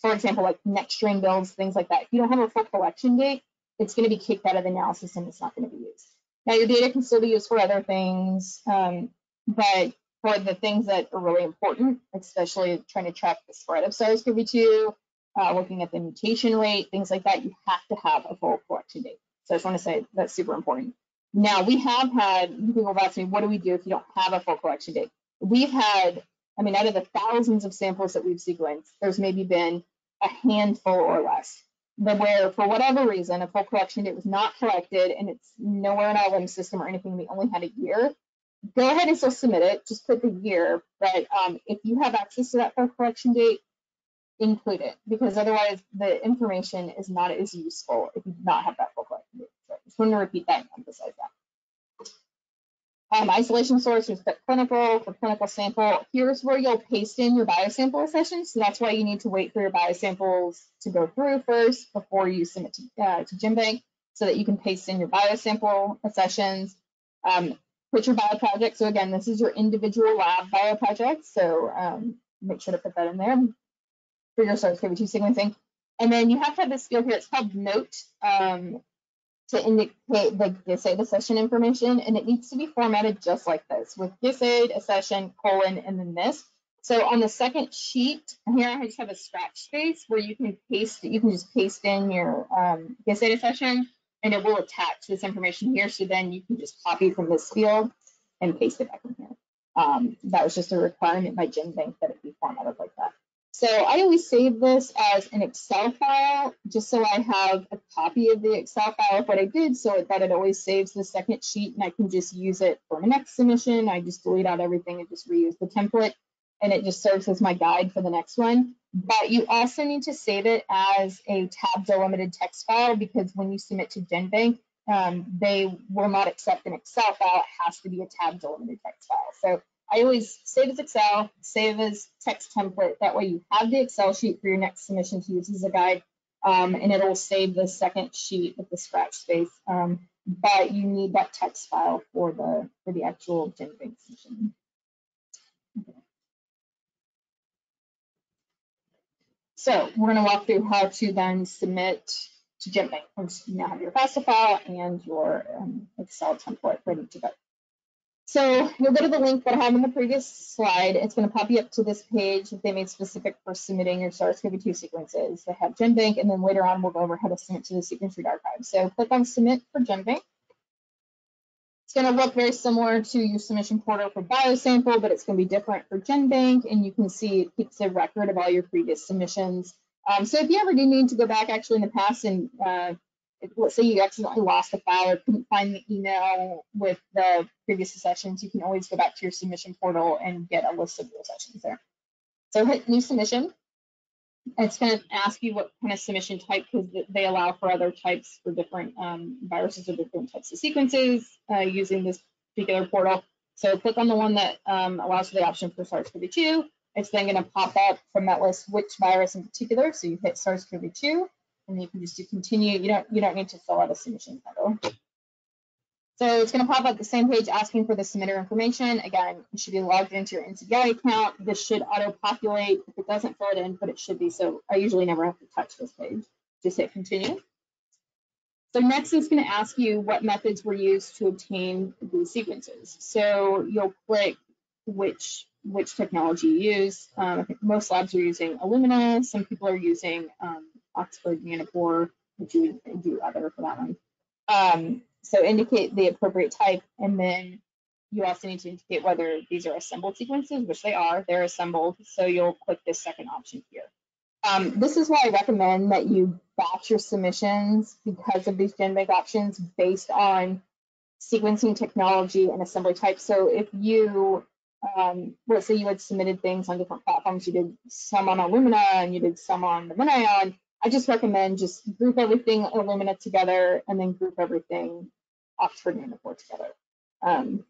[SPEAKER 2] for example like Nextstrain builds things like that if you don't have a full collection date it's going to be kicked out of the analysis and it's not going to be used now your data can still be used for other things um, but for the things that are really important, especially trying to track the spread of SARS-CoV-2, uh, looking at the mutation rate, things like that, you have to have a full collection date. So I just want to say that's super important. Now we have had people have asked me, what do we do if you don't have a full collection date? We've had, I mean, out of the thousands of samples that we've sequenced, there's maybe been a handful or less that where for whatever reason a full collection date was not collected and it's nowhere in our system or anything, we only had a year go ahead and still submit it. Just put the year, but um, if you have access to that full collection date, include it because otherwise the information is not as useful if you do not have that full collection date. Just want to repeat that and emphasize that. Um, isolation source is clinical for clinical sample. Here's where you'll paste in your biosample accessions. So that's why you need to wait for your biosamples to go through first before you submit to, uh, to GenBank so that you can paste in your biosample accessions. Um, put your bio project. So again, this is your individual lab bio project. So um, make sure to put that in there for your SARS-CoV-2 sequencing. And then you have to have this field here. It's called note um, to indicate the GISAID accession information, and it needs to be formatted just like this with GISAID, accession colon, and then this. So on the second sheet here, I just have a scratch space where you can paste, you can just paste in your um, GISAID accession and it will attach this information here. So then you can just copy from this field and paste it back in here. Um, that was just a requirement by GenBank that it be formatted like that. So I always save this as an Excel file, just so I have a copy of the Excel file of what I did, so that it always saves the second sheet and I can just use it for my next submission. I just delete out everything and just reuse the template and it just serves as my guide for the next one. But you also need to save it as a tab delimited text file because when you submit to GenBank, um, they will not accept an Excel file. It has to be a tab delimited text file. So I always save as Excel, save as text template. That way you have the Excel sheet for your next submission to use as a guide, um, and it'll save the second sheet with the scratch space. Um, but you need that text file for the for the actual GenBank submission. So we're going to walk through how to then submit to GenBank. Once you now have your FASTA file and your um, Excel template ready to go. So you'll go to the link that I have in the previous slide. It's going to pop you up to this page that they made specific for submitting your SARS-CoV-2 sequences. They have GenBank, and then later on we'll go over how to submit to the sequence read archive. So click on Submit for GenBank. It's going to look very similar to your submission portal for BioSample, but it's going to be different for GenBank, and you can see it keeps a record of all your previous submissions. Um, so if you ever do need to go back actually in the past and uh, let's say you accidentally lost a file or couldn't find the email with the previous accessions, you can always go back to your submission portal and get a list of your accessions there. So hit new submission. It's going to ask you what kind of submission type because they allow for other types for different um, viruses or different types of sequences uh, using this particular portal. So click on the one that um, allows for the option for SARS-CoV-2. It's then going to pop up from that list which virus in particular. So you hit SARS-CoV-2 and you can just do continue. You don't you don't need to fill out a submission title. So it's going to pop up the same page asking for the submitter information. Again, you should be logged into your NCBI account. This should auto-populate. If it doesn't fill it in, but it should be. So I usually never have to touch this page. Just hit continue. So next it's going to ask you what methods were used to obtain these sequences. So you'll click which which technology you use. Um, I think most labs are using Illumina. Some people are using um, Oxford Nanopore, which you would do other for that one. Um, so indicate the appropriate type, and then you also need to indicate whether these are assembled sequences, which they are, they're assembled. So you'll click this second option here. Um, this is why I recommend that you batch your submissions because of these GenBank options based on sequencing technology and assembly type. So if you, um, let's say you had submitted things on different platforms, you did some on Illumina and you did some on the MinION, I just recommend just group everything Illumina together and then group everything Oxford Nanopore together. Um,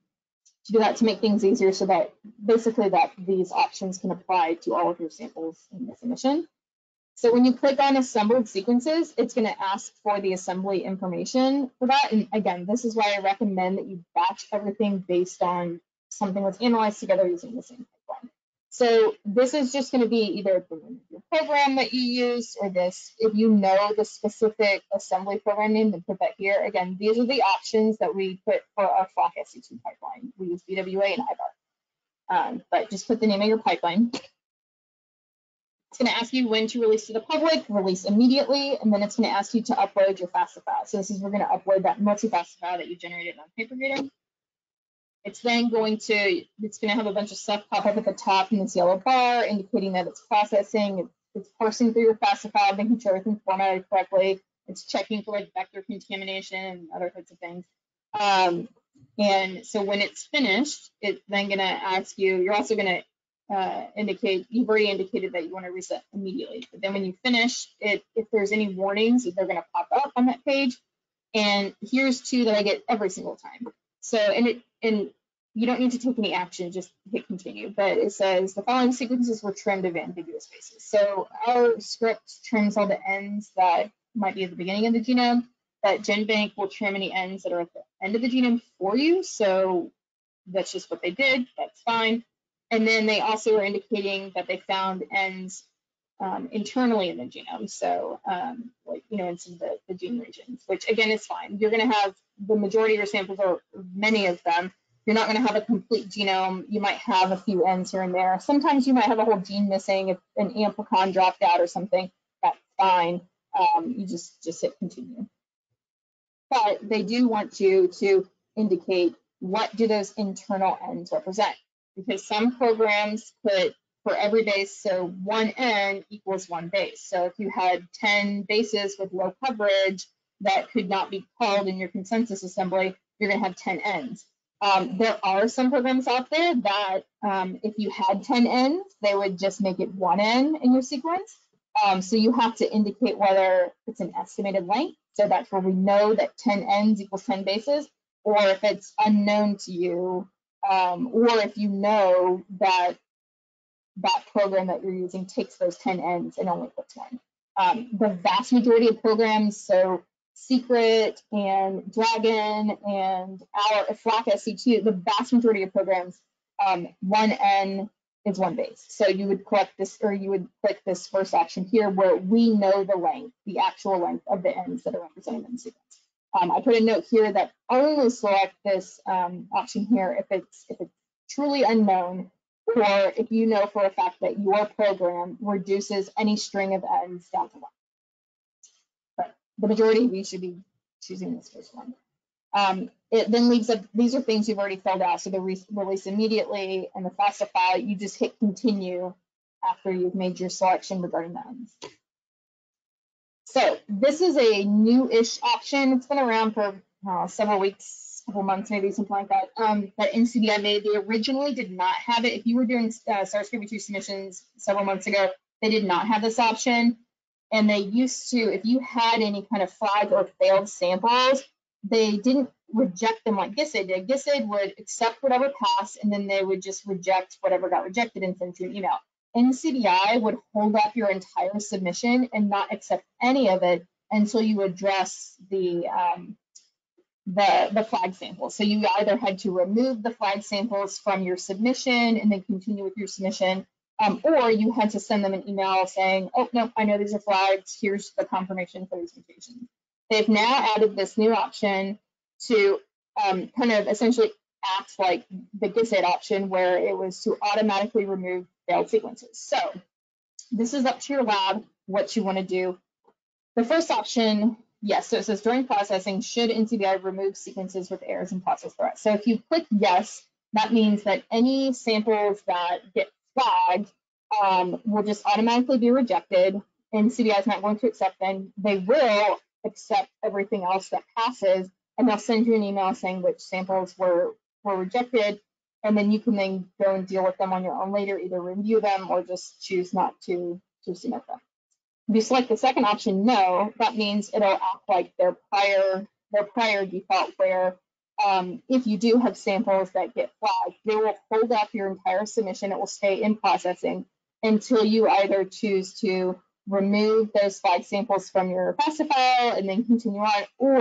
[SPEAKER 2] to do that to make things easier so that basically that these options can apply to all of your samples in this submission. So when you click on assembled sequences, it's going to ask for the assembly information for that. And again, this is why I recommend that you batch everything based on something that's analyzed together using the same. So this is just going to be either the program that you use or this. If you know the specific assembly program name, then put that here. Again, these are the options that we put for our FLAQ SC2 pipeline. We use BWA and iVar. Um, but just put the name of your pipeline. It's going to ask you when to release to the public, release immediately, and then it's going to ask you to upload your FASTA file. So this is we're going to upload that multi-FASTA file that you generated on HiPerGator. It's then going to, it's going to have a bunch of stuff pop up at the top in this yellow bar, indicating that it's processing, it's parsing through your FASTA file, making sure everything's formatted correctly. It's checking for like vector contamination and other types of things. Um, and so when it's finished, it's then going to ask you, you're also going to uh, indicate, you've already indicated that you want to reset immediately. But then when you finish, it, if there's any warnings, they're going to pop up on that page. And here's two that I get every single time. So, and it, and you don't need to take any action, just hit continue. But it says the following sequences were trimmed of ambiguous spaces. So our script trims all the ends that might be at the beginning of the genome, but GenBank will trim any ends that are at the end of the genome for you. So that's just what they did, that's fine. And then they also are indicating that they found ends um, internally in the genome. So, um, like, you know, in some of the, the gene regions, which again is fine. You're going to have the majority of your samples or many of them. You're not going to have a complete genome. You might have a few ends here and there. Sometimes you might have a whole gene missing if an amplicon dropped out or something. That's fine. Um, you just just hit continue. But they do want you to indicate what do those internal ends represent because some programs put for every base. So one N equals one base. So if you had 10 bases with low coverage that could not be called in your consensus assembly, you're going to have 10 Ns. Um, there are some programs out there that um, if you had 10 Ns, they would just make it one N in your sequence. Um, so you have to indicate whether it's an estimated length. So that's where we know that 10 Ns equals 10 bases, or if it's unknown to you, um, or if you know that that program that you're using takes those 10 Ns and only puts one. Um, the vast majority of programs, so Cecret and DRAGEN and our FLAQ SC2, the vast majority of programs, um, one N is one base. So you would click this, or you would click this first option here where we know the length, the actual length of the ends that are represented in the sequence. Um, I put a note here that only select this um, option here if it's if it's truly unknown, or if you know for a fact that your program reduces any string of ends down to one the majority of you should be choosing this first one. Um, it then leaves up, these are things you've already filled out. So the re release immediately and the FASTA file, you just hit continue after you've made your selection regarding the So this is a new-ish option. It's been around for uh, several weeks, couple months, maybe something like that. Um, that NCBI made. They originally did not have it. If you were doing uh, SARS-CoV-2 submissions several months ago, they did not have this option and they used to, if you had any kind of flagged or failed samples, they didn't reject them like GISAID did. GISAID would accept whatever passed, and then they would just reject whatever got rejected and send you an email. NCBI would hold up your entire submission and not accept any of it until you address the um, the the flag samples. So you either had to remove the flag samples from your submission and then continue with your submission, um, or you had to send them an email saying, oh, no, I know these are flags. Here's the confirmation for these mutations. They've now added this new option to um, kind of essentially act like the GISAID option where it was to automatically remove failed sequences. So this is up to your lab, what you want to do. The first option, yes, so it says during processing, should NCBI remove sequences with errors and process threat? So if you click yes, that means that any samples that get flagged um, will just automatically be rejected NCBI is not going to accept them. They will accept everything else that passes and they'll send you an email saying which samples were, were rejected and then you can then go and deal with them on your own later, either review them or just choose not to, to submit them. If you select the second option, no, that means it'll act like their prior, their prior default where um, if you do have samples that get flagged, they will hold up your entire submission. It will stay in processing until you either choose to remove those flag samples from your FASTA file and then continue on, or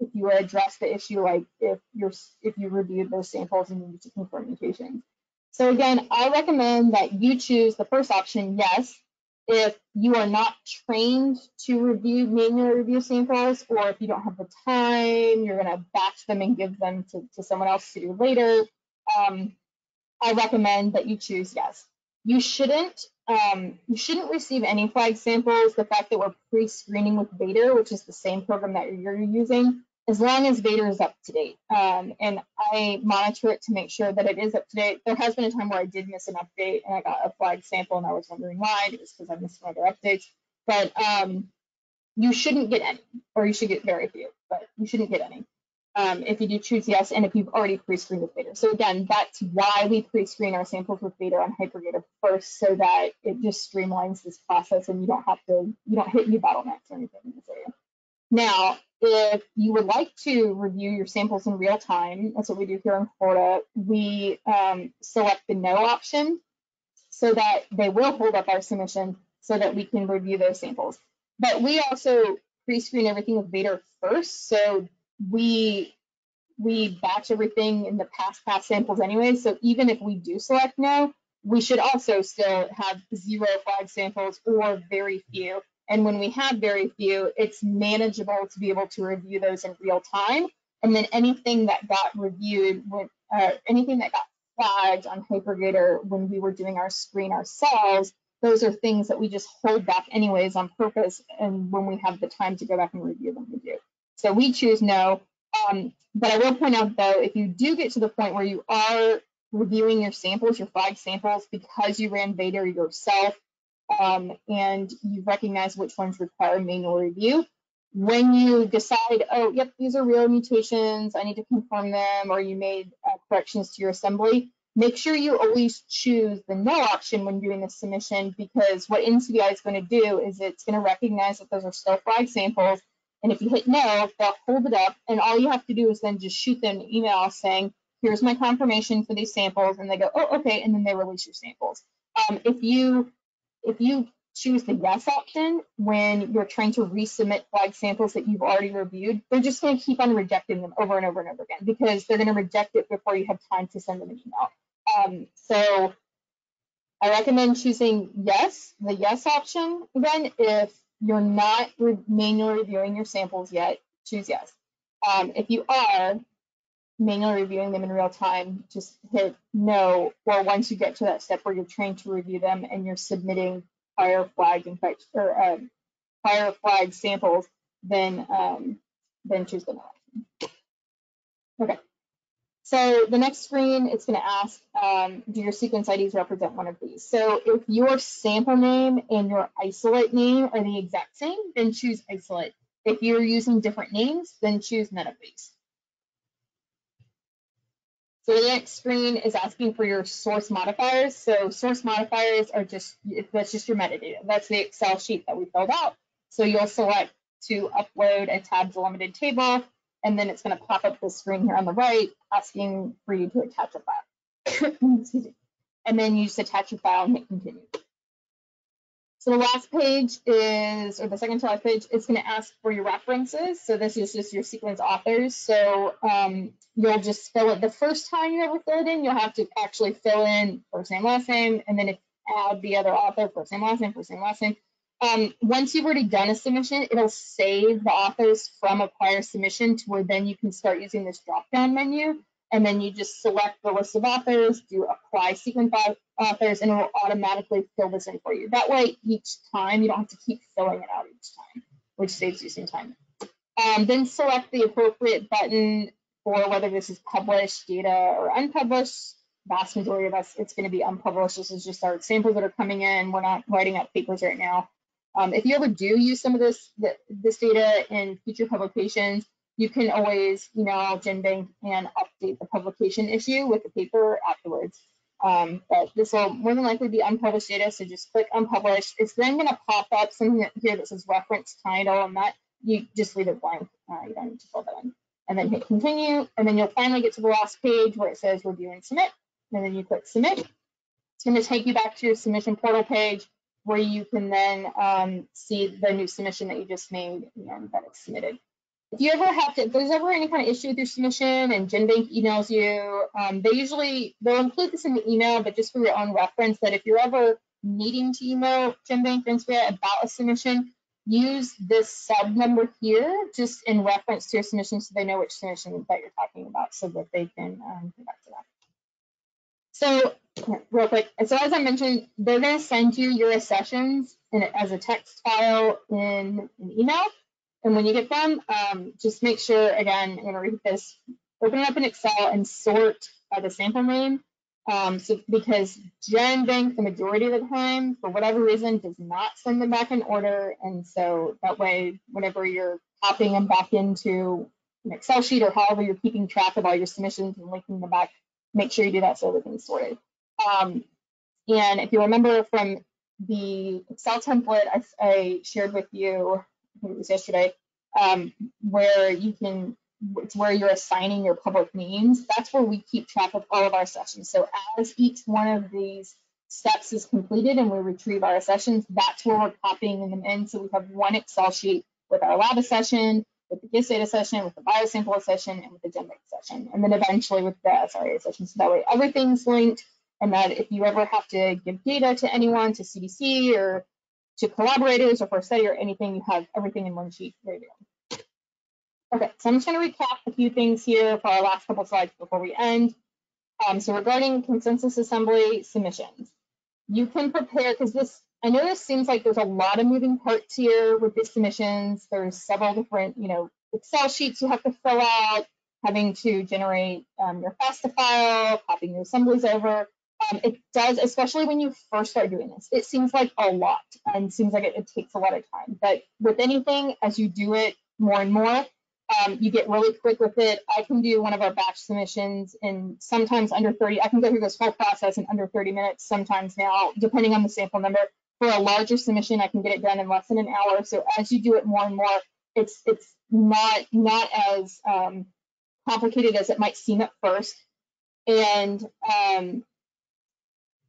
[SPEAKER 2] if you address the issue, like if you're if you reviewed those samples and you need to confirm mutations. So again, I recommend that you choose the first option, yes, if you are not trained to review manual review samples, or if you don't have the time, you're going to batch them and give them to, to someone else to do later, um, I recommend that you choose yes. You shouldn't um, you shouldn't receive any flag samples. The fact that we're pre-screening with VADR, which is the same program that you're using, as long as VADR is up to date. Um, and I monitor it to make sure that it is up to date. There has been a time where I did miss an update and I got a flag sample and I was wondering why. It was because I missed their updates. But um, you shouldn't get any, or you should get very few, but you shouldn't get any. Um, if you do choose yes, and if you've already pre-screened with VADR. So again, that's why we pre-screen our samples with VADR on HiPerGator first, so that it just streamlines this process and you don't have to, you don't hit any bottlenecks or anything in this area. Now, if you would like to review your samples in real time, that's what we do here in Florida, we um, select the no option so that they will hold up our submission so that we can review those samples. But we also pre-screen everything with VADR first, so we we batch everything in the past past samples anyway. So even if we do select no, we should also still have zero flag samples or very few and when we have very few, it's manageable to be able to review those in real time. And then anything that got reviewed, uh, anything that got flagged on HiPerGator when we were doing our screen ourselves, those are things that we just hold back anyways on purpose. And when we have the time to go back and review them, we do. So we choose no. Um, but I will point out though, if you do get to the point where you are reviewing your samples, your flag samples, because you ran VADR yourself um, and you recognize which ones require manual review. When you decide, oh, yep, these are real mutations, I need to confirm them, or you made uh, corrections to your assembly, make sure you always choose the no option when doing the submission because what NCBI is going to do is it's going to recognize that those are still flag samples. And if you hit no, they'll hold it up. And all you have to do is then just shoot them an email saying, here's my confirmation for these samples. And they go, oh, okay. And then they release your samples. Um, if you if you choose the yes option when you're trying to resubmit flag samples that you've already reviewed, they're just going to keep on rejecting them over and over and over again because they're going to reject it before you have time to send them an email. Um, so I recommend choosing yes, the yes option. Again, if you're not re manually reviewing your samples yet, choose yes. Um, if you are manually reviewing them in real time, just hit no. Or once you get to that step where you're trained to review them and you're submitting prior flag infection or uh, prior flag samples, then um, then choose the no. Okay. So the next screen, it's going to ask, um, do your sequence IDs represent one of these? So if your sample name and your isolate name are the exact same, then choose isolate. If you're using different names, then choose none of these. So the next screen is asking for your source modifiers. So source modifiers are just, that's just your metadata. That's the Excel sheet that we filled out. So you'll select to upload a tab delimited table and then it's going to pop up the screen here on the right asking for you to attach a file. and then you just attach your file and hit continue. So the last page is, or the second to last page, it's going to ask for your references. So this is just your sequence authors. So um, you'll just fill it the first time you ever fill it in, you'll have to actually fill in first name, last name, and then if add the other author, first name, last name, first name, last name. Um, once you've already done a submission, it'll save the authors from a prior submission to where then you can start using this drop-down menu. And then you just select the list of authors, do apply sequence authors, and it will automatically fill this in for you. That way, each time you don't have to keep filling it out each time, which saves you some time. Um, then select the appropriate button for whether this is published data or unpublished. Vast majority of us, it's going to be unpublished. This is just our samples that are coming in. We're not writing up papers right now. Um, if you ever do use some of this this data in future publications, you can always email GenBank and update the publication issue with the paper afterwards. Um, but this will more than likely be unpublished data, so just click unpublished. It's then going to pop up something here that says reference title, and that you just leave it blank. Uh, you don't need to fill that in. And then hit continue, and then you'll finally get to the last page where it says review and submit, and then you click submit. It's going to take you back to your submission portal page where you can then um, see the new submission that you just made and that it's submitted. If you ever have to, if there's ever any kind of issue with your submission and GenBank emails you, um, they usually, they'll include this in the email, but just for your own reference, that if you're ever needing to email GenBank or about a submission, use this sub number here just in reference to your submission so they know which submission that you're talking about so that they can um, go back to that. So real quick, so as I mentioned, they're going to send you your accessions in, as a text file in an email. And when you get them, um, just make sure, again, I'm to repeat this, open it up in Excel and sort by the sample name. Um, so because GenBank, the majority of the time, for whatever reason, does not send them back in order. And so that way, whenever you're copying them back into an Excel sheet or however you're keeping track of all your submissions and linking them back, make sure you do that so everything's sorted. Um, and if you remember from the Excel template I, I shared with you, it was yesterday, um, where you can, it's where you're assigning your public names. That's where we keep track of all of our accessions. So as each one of these steps is completed and we retrieve our accessions, that's where we're copying them in. So we have one Excel sheet with our lab accession, with the GISAID accession, with the biosample accession, and with the GenBank accession, and then eventually with the SRA accession. So that way everything's linked, and that if you ever have to give data to anyone, to CDC or to collaborators or for a study or anything, you have everything in one sheet ready to go. Okay, so I'm just going to recap a few things here for our last couple slides before we end. Um, so regarding consensus assembly submissions, you can prepare, because this I know this seems like there's a lot of moving parts here with the submissions. There's several different, you know, Excel sheets you have to fill out. having to generate um, your FASTA file, copying your assemblies over. Um, it does, especially when you first start doing this. It seems like a lot and seems like it, it takes a lot of time. But with anything, as you do it more and more, um, you get really quick with it. I can do one of our batch submissions in sometimes under 30. I can go through this whole process in under 30 minutes sometimes now, depending on the sample number. For a larger submission, I can get it done in less than an hour. So as you do it more and more, it's it's not not as um, complicated as it might seem at first. And um,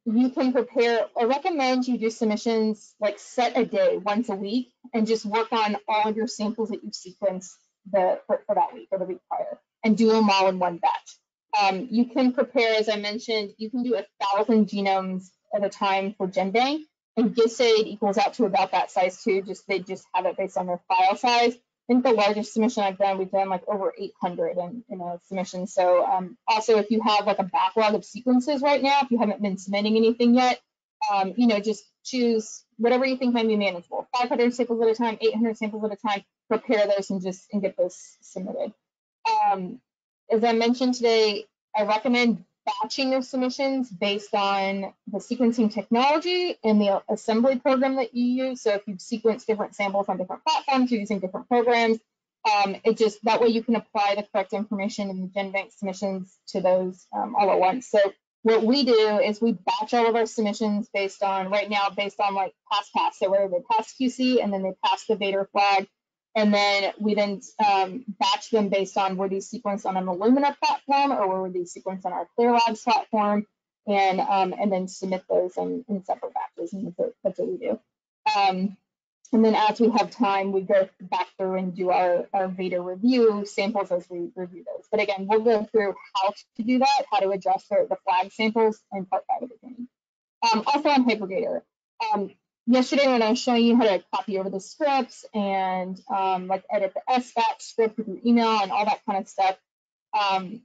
[SPEAKER 2] you can prepare, I recommend you do submissions like set a day once a week and just work on all of your samples that you've sequenced the, for, for that week or the week prior and do them all in one batch. Um, you can prepare, as I mentioned, you can do a thousand genomes at a time for GenBank and GISAID equals out to about that size too, just they just have it based on their file size. I think the largest submission I've done, we've done like over 800 in, in a submission. So um, also if you have like a backlog of sequences right now, if you haven't been submitting anything yet, um, you know, just choose whatever you think might be manageable. 500 samples at a time, 800 samples at a time, prepare those and just and get those submitted. Um, as I mentioned today, I recommend batching your submissions based on the sequencing technology and the assembly program that you use. So if you've sequenced different samples on different platforms, you're using different programs, um, it just that way you can apply the correct information in the GenBank submissions to those um, all at once. So what we do is we batch all of our submissions based on right now based on like pass pass. So whether they pass QC and then they pass the VADR flag and then we then um, batch them based on were these sequenced on an Illumina platform or were these sequenced on our Clear Labs platform, and um, and then submit those in, in separate batches, and that's what, that's what we do. Um, and then as we have time, we go back through and do our, our VADR review samples as we review those. But again, we'll go through how to do that, how to adjust the, the flag samples in part five of the training. Um, also on HiPerGator, um, yesterday when I was showing you how to copy over the scripts and um, like edit the SBATCH script with your email and all that kind of stuff, um,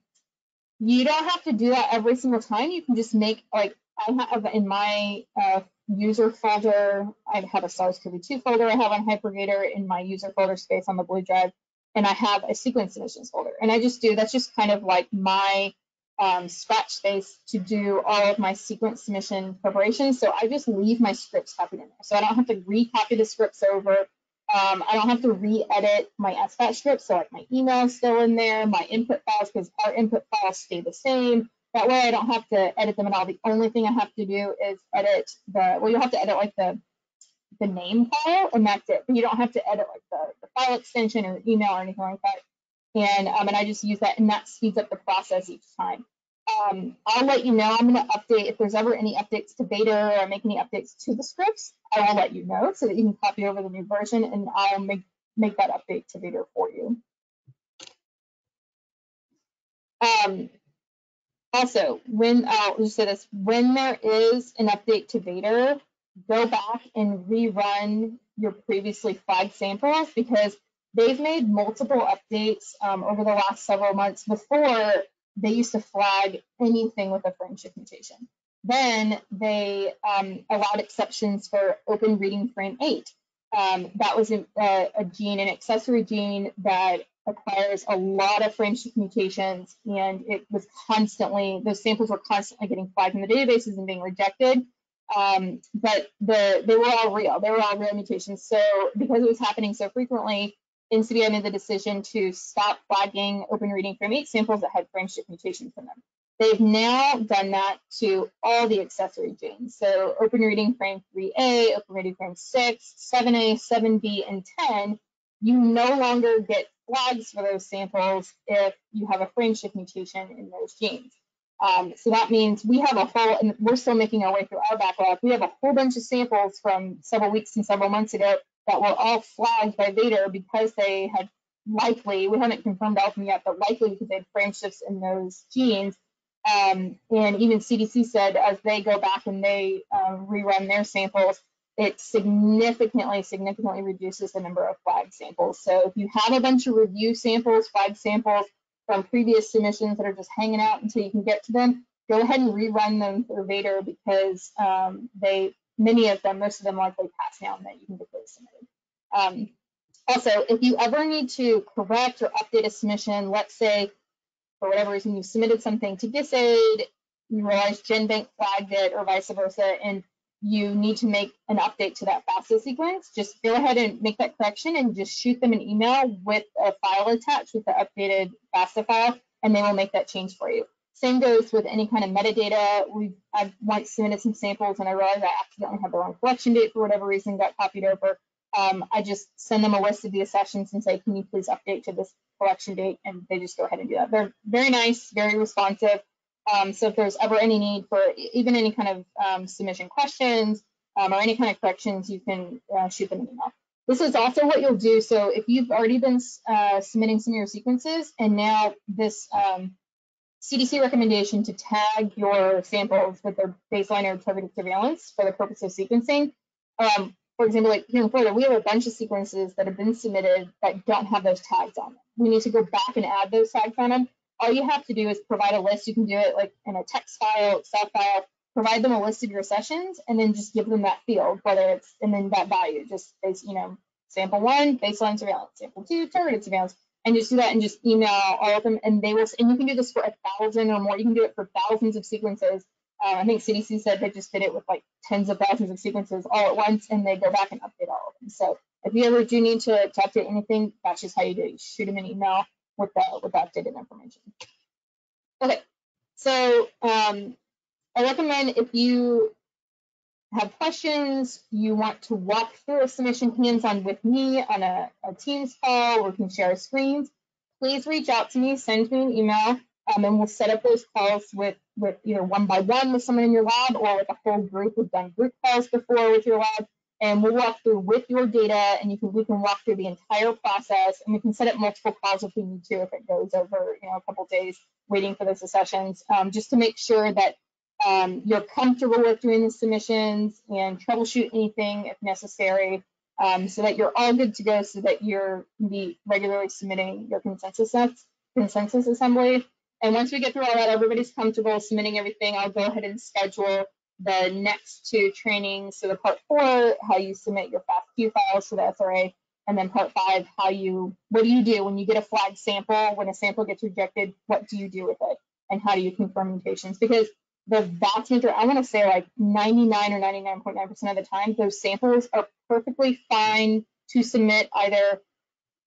[SPEAKER 2] you don't have to do that every single time. You can just make like I have in my uh, user folder, I have a SARS-CoV-2 folder I have on HiPerGator in my user folder space on the Blue Drive, and I have a sequence submissions folder. And I just do, that's just kind of like my um, scratch space to do all of my sequence submission preparation. So I just leave my scripts copied in there. So I don't have to recopy the scripts over. Um, I don't have to re-edit my SBATCH scripts. So like my email is still in there, my input files, because our input files stay the same. That way I don't have to edit them at all. The only thing I have to do is edit the, well, you'll have to edit like the the name file and that's it. But you don't have to edit like the, the file extension or email or anything like that and um, and I just use that, and that speeds up the process each time. Um, I'll let you know. I'm going to update if there's ever any updates to VADR or make any updates to the scripts. I will let you know so that you can copy over the new version, and I'll make make that update to VADR for you. Um, also, when I'll just say this, when there is an update to VADR, go back and rerun your previously flagged samples because they've made multiple updates um, over the last several months. Before, they used to flag anything with a frameshift mutation. Then they um, allowed exceptions for open reading frame 8. Um, that was a, a, gene, an accessory gene that acquires a lot of frameshift mutations, and it was constantly, those samples were constantly getting flagged in the databases and being rejected. Um, but the, they were all real. They were all real mutations. So because it was happening so frequently, NCBI made the decision to stop flagging open reading frame 8 samples that had frameshift mutations in them. They've now done that to all the accessory genes. So open reading frame 3A, open reading frame 6, 7A, 7B, and 10, you no longer get flags for those samples if you have a frameshift mutation in those genes. Um, so that means we have a whole, and we're still making our way through our backlog. We have a whole bunch of samples from several weeks and several months ago that were all flagged by VADR because they had likely, we haven't confirmed all yet, but likely because they had frame shifts in those genes. Um, and even CDC said as they go back and they um, rerun their samples, it significantly, significantly reduces the number of flag samples. So if you have a bunch of review samples, flag samples from previous submissions that are just hanging out until you can get to them, go ahead and rerun them through VADR because um, they many of them, most of them likely pass now and then you can get those submitted. Um, also, if you ever need to correct or update a submission, let's say for whatever reason you submitted something to GISAID, you realize GenBank flagged it or vice versa, and you need to make an update to that FASTA sequence, just go ahead and make that correction and just shoot them an email with a file attached with the updated FASTA file, and they will make that change for you. Same goes with any kind of metadata. We've I've once submitted some samples and I realized I accidentally had the wrong collection date for whatever reason, got copied over. Um, I just send them a list of the accessions and say, can you please update to this collection date? And they just go ahead and do that. They're very nice, very responsive. Um, so if there's ever any need for even any kind of um, submission questions um, or any kind of corrections, you can uh, shoot them an email. This is also what you'll do. So if you've already been uh, submitting some of your sequences and now this CDC recommendation to tag your samples with their baseline or targeted surveillance for the purpose of sequencing. Um, for example, like here in Florida, we have a bunch of sequences that have been submitted that don't have those tags on them. We need to go back and add those tags on them all you have to do is provide a list. You can do it like in a text file, Excel file, provide them a list of your accessions and then just give them that field, whether it's, and then that value, just you know, sample one, baseline surveillance, sample two, targeted surveillance, and just do that and just email all of them and they will, and you can do this for a thousand or more. You can do it for thousands of sequences. Uh, I think CDC said they just did it with like tens of thousands of sequences all at once and they go back and update all of them. So if you ever do need to, to update anything, that's just how you do it. You shoot them an email with the with updated information. Okay, so um, I recommend if you have questions, you want to walk through a submission hands-on with me on a, a Teams call or we can share screens, please reach out to me, send me an email, um, and we'll set up those calls with, with either one by one with someone in your lab or with a whole group. We've done group calls before with your lab and we'll walk through with your data and you can we can walk through the entire process and we can set up multiple calls if we need to if it goes over you know a couple days waiting for those sessions um, just to make sure that um, you're comfortable with doing the submissions and troubleshoot anything if necessary um, so that you're all good to go so that you're be regularly submitting your consensus sets consensus assembly and once we get through all that everybody's comfortable submitting everything i'll go ahead and schedule the next two trainings. So the part four, how you submit your FASTQ files to the SRA, and then part five, how you, what do you do when you get a flagged sample, when a sample gets rejected, what do you do with it? And how do you confirm mutations? Because the vast majority, I want to say like 99 or 99.9% of the time, those samples are perfectly fine to submit either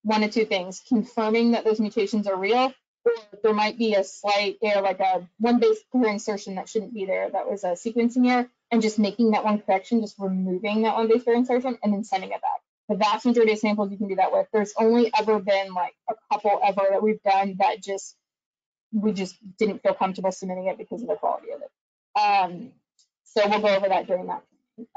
[SPEAKER 2] one of two things, confirming that those mutations are real or there might be a slight error, like a one base pair insertion that shouldn't be there. That was a sequencing error, and just making that one correction, just removing that one base pair insertion, and then sending it back. The vast majority of samples you can do that with. There's only ever been like a couple ever that we've done that just we just didn't feel comfortable submitting it because of the quality of it. Um, so we'll go over that during that.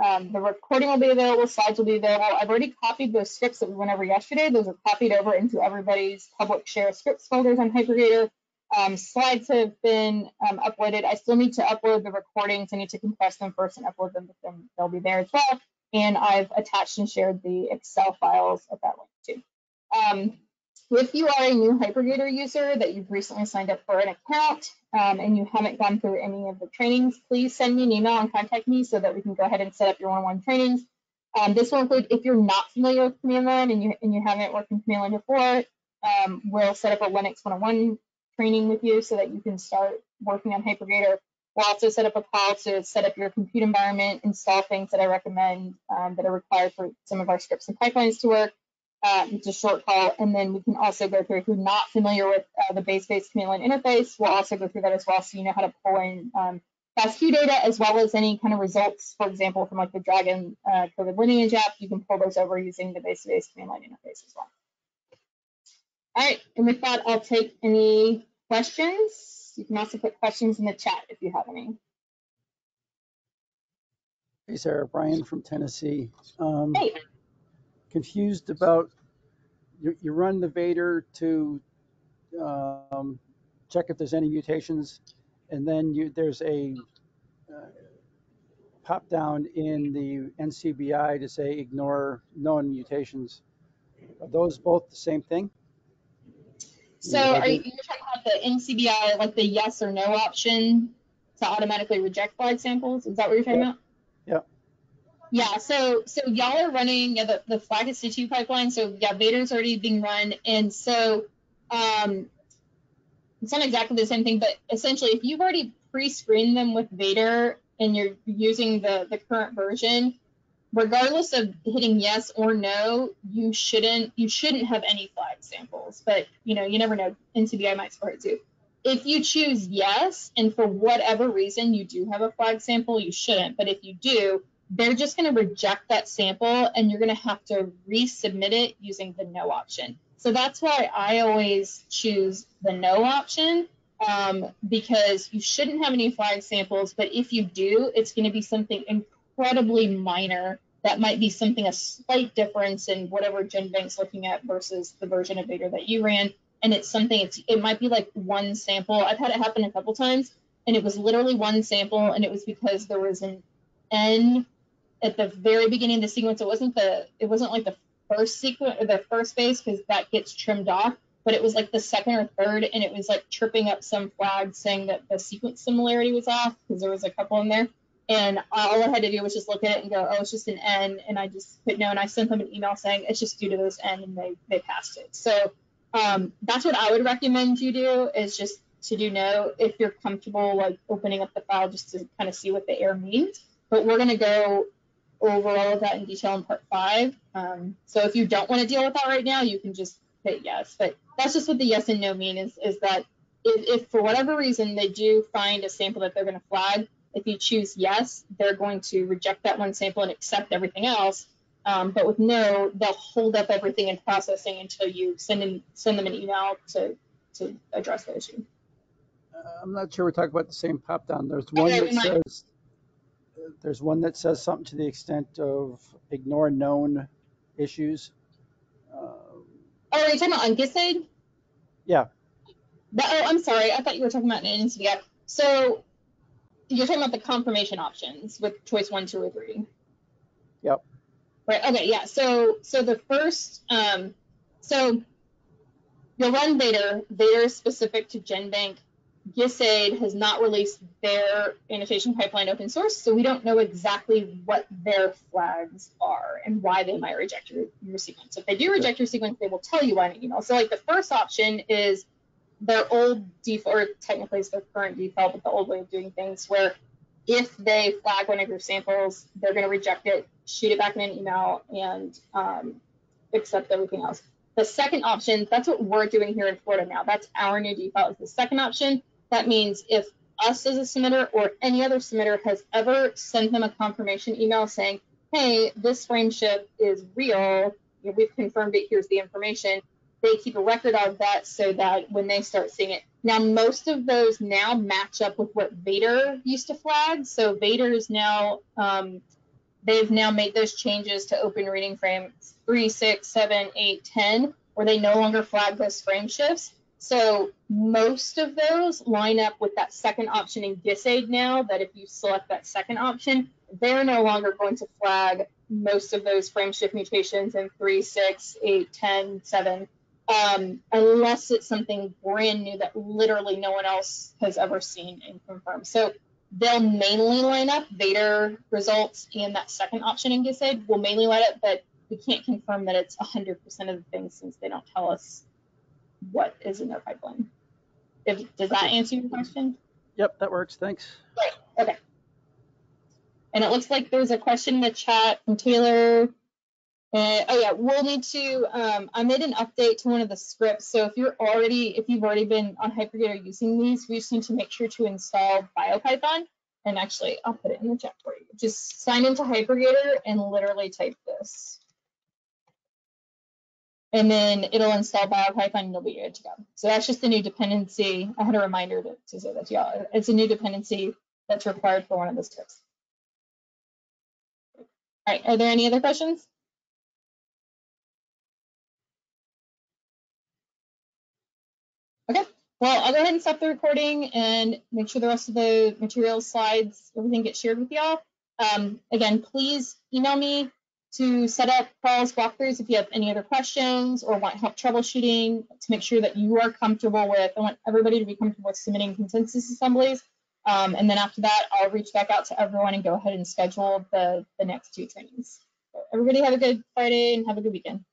[SPEAKER 2] Um, the recording will be available, slides will be available. I've already copied those scripts that we went over yesterday. Those are copied over into everybody's public share scripts folders on HiPerGator. Um, slides have been um, uploaded. I still need to upload the recordings. I need to compress them first and upload them, but then they'll be there as well. And I've attached and shared the Excel files at that link too. If you are a new HiPerGator user that you've recently signed up for an account um, and you haven't gone through any of the trainings, please send me an email and contact me so that we can go ahead and set up your one-on-one trainings. Um, this will include if you're not familiar with command line and you and you haven't worked in command line before, um, we'll set up a Linux 101 training with you so that you can start working on HiPerGator. We'll also set up a call to set up your compute environment, install things that I recommend um, that are required for some of our scripts and pipelines to work, uh, it's a short call, and then we can also go through, if you're not familiar with uh, the BaseSpace command line interface, we'll also go through that as well, so you know how to pull in um, FASTQ data as well as any kind of results, for example, from like the DRAGEN uh, COVID lineage app, you can pull those over using the BaseSpace command line interface as well. All right, and with that, I'll take any questions. You can also put questions in the chat if you have any.
[SPEAKER 3] Hey, Sarah, Brian from Tennessee.
[SPEAKER 2] Um, hey
[SPEAKER 3] confused about you, you run the VADR to um, check if there's any mutations, and then you, there's a uh, pop down in the NCBI to say ignore known mutations. Are those both the same thing?
[SPEAKER 2] So are you talking about the NCBI, like the yes or no option to automatically reject flag samples? Is that what you're talking about? Yeah, so so y'all are running yeah, the, the FLAQ SC2 pipeline. So yeah, VADR's already being run. And so um it's not exactly the same thing, but essentially, if you've already pre-screened them with VADR and you're using the the current version, regardless of hitting yes or no, you shouldn't you shouldn't have any flag samples. But you know, you never know. NCBI might support it too. If you choose yes, and for whatever reason you do have a flag sample, you shouldn't. But if you do, they're just going to reject that sample, and you're going to have to resubmit it using the no option. So that's why I always choose the no option um, because you shouldn't have any flag samples, but if you do, it's going to be something incredibly minor. That might be something a slight difference in whatever GenBank's looking at versus the version of VADR that you ran. And it's something, it's, it might be like one sample. I've had it happen a couple times, and it was literally one sample, and it was because there was an N at the very beginning of the sequence. It wasn't the, it wasn't like the first sequence or the first phase because that gets trimmed off but it was like the second or third and it was like tripping up some flags saying that the sequence similarity was off because there was a couple in there and all i had to do was just look at it and go oh it's just an n and i just put no and i sent them an email saying it's just due to this n and they they passed it so um, that's what i would recommend you do is just to do no if you're comfortable like opening up the file just to kind of see what the error means but we're going to go over all of that in detail in part five. Um, so if you don't want to deal with that right now, you can just hit yes. But that's just what the yes and no mean is, is that if, if for whatever reason they do find a sample that they're going to flag, if you choose yes, they're going to reject that one sample and accept everything else. Um, but with no, they'll hold up everything in processing until you send in, send them an email to to address the issue.
[SPEAKER 3] Uh, I'm not sure we're talking about the same pop down. There's one
[SPEAKER 2] Okay,
[SPEAKER 3] that says, there's one that says something to the extent of ignore known issues. Uh,
[SPEAKER 2] Oh, are you talking about on
[SPEAKER 3] Yeah.
[SPEAKER 2] That, oh, I'm sorry. I thought you were talking about an NCBI. So you're talking about the confirmation options with choice one, two, or three.
[SPEAKER 3] Yep.
[SPEAKER 2] Right. Okay. Yeah. So so the first um so you'll run VADR. VADR is specific to GenBank. GISAID has not released their annotation pipeline open source, so we don't know exactly what their flags are and why they might reject your, your sequence. If they do reject your sequence, they will tell you on email. So like the first option is their old default, or technically it's their current default, but the old way of doing things where if they flag one of your samples, they're going to reject it, shoot it back in an email, and um, accept everything else. The second option, that's what we're doing here in Florida now. That's our new default. Is the second option. That means if us as a submitter or any other submitter has ever sent them a confirmation email saying, hey, this frame shift is real, we've confirmed it, here's the information, they keep a record of that so that when they start seeing it. Now, most of those now match up with what VADR used to flag. So VADR is now, um, they've now made those changes to open reading frames 3, 6, 7, 8, 10, where they no longer flag those frame shifts. So most of those line up with that second option in GISAID now, that if you select that second option, they're no longer going to flag most of those frame shift mutations in 3, 6, 8, 10, 7, um, unless it's something brand new that literally no one else has ever seen and confirmed. So they'll mainly line up VADR results and that second option in GISAID will mainly line up, but we can't confirm that it's 100% of the things since they don't tell us what is in their pipeline. If, does that answer your question?
[SPEAKER 3] Yep, that works. Thanks.
[SPEAKER 2] Okay. And it looks like there's a question in the chat from Taylor. Uh, oh yeah, we'll need to. Um, I made an update to one of the scripts. So if you're already, if you've already been on HiPerGator using these, we just need to make sure to install BioPython. And actually, I'll put it in the chat for you. Just sign into HiPerGator and literally type this. And then it'll install BioPython and you'll be good to go. So that's just the new dependency. I had a reminder to, to say that to y'all. It's a new dependency that's required for one of the scripts. All right, are there any other questions? Okay, well, I'll go ahead and stop the recording and make sure the rest of the materials, slides, everything gets shared with y'all. Um, again, please email me to set up calls, walkthroughs if you have any other questions or want help troubleshooting to make sure that you are comfortable with, I want everybody to be comfortable with submitting consensus assemblies. Um, and then after that, I'll reach back out to everyone and go ahead and schedule the, the next two trainings. So everybody have a good Friday and have a good weekend.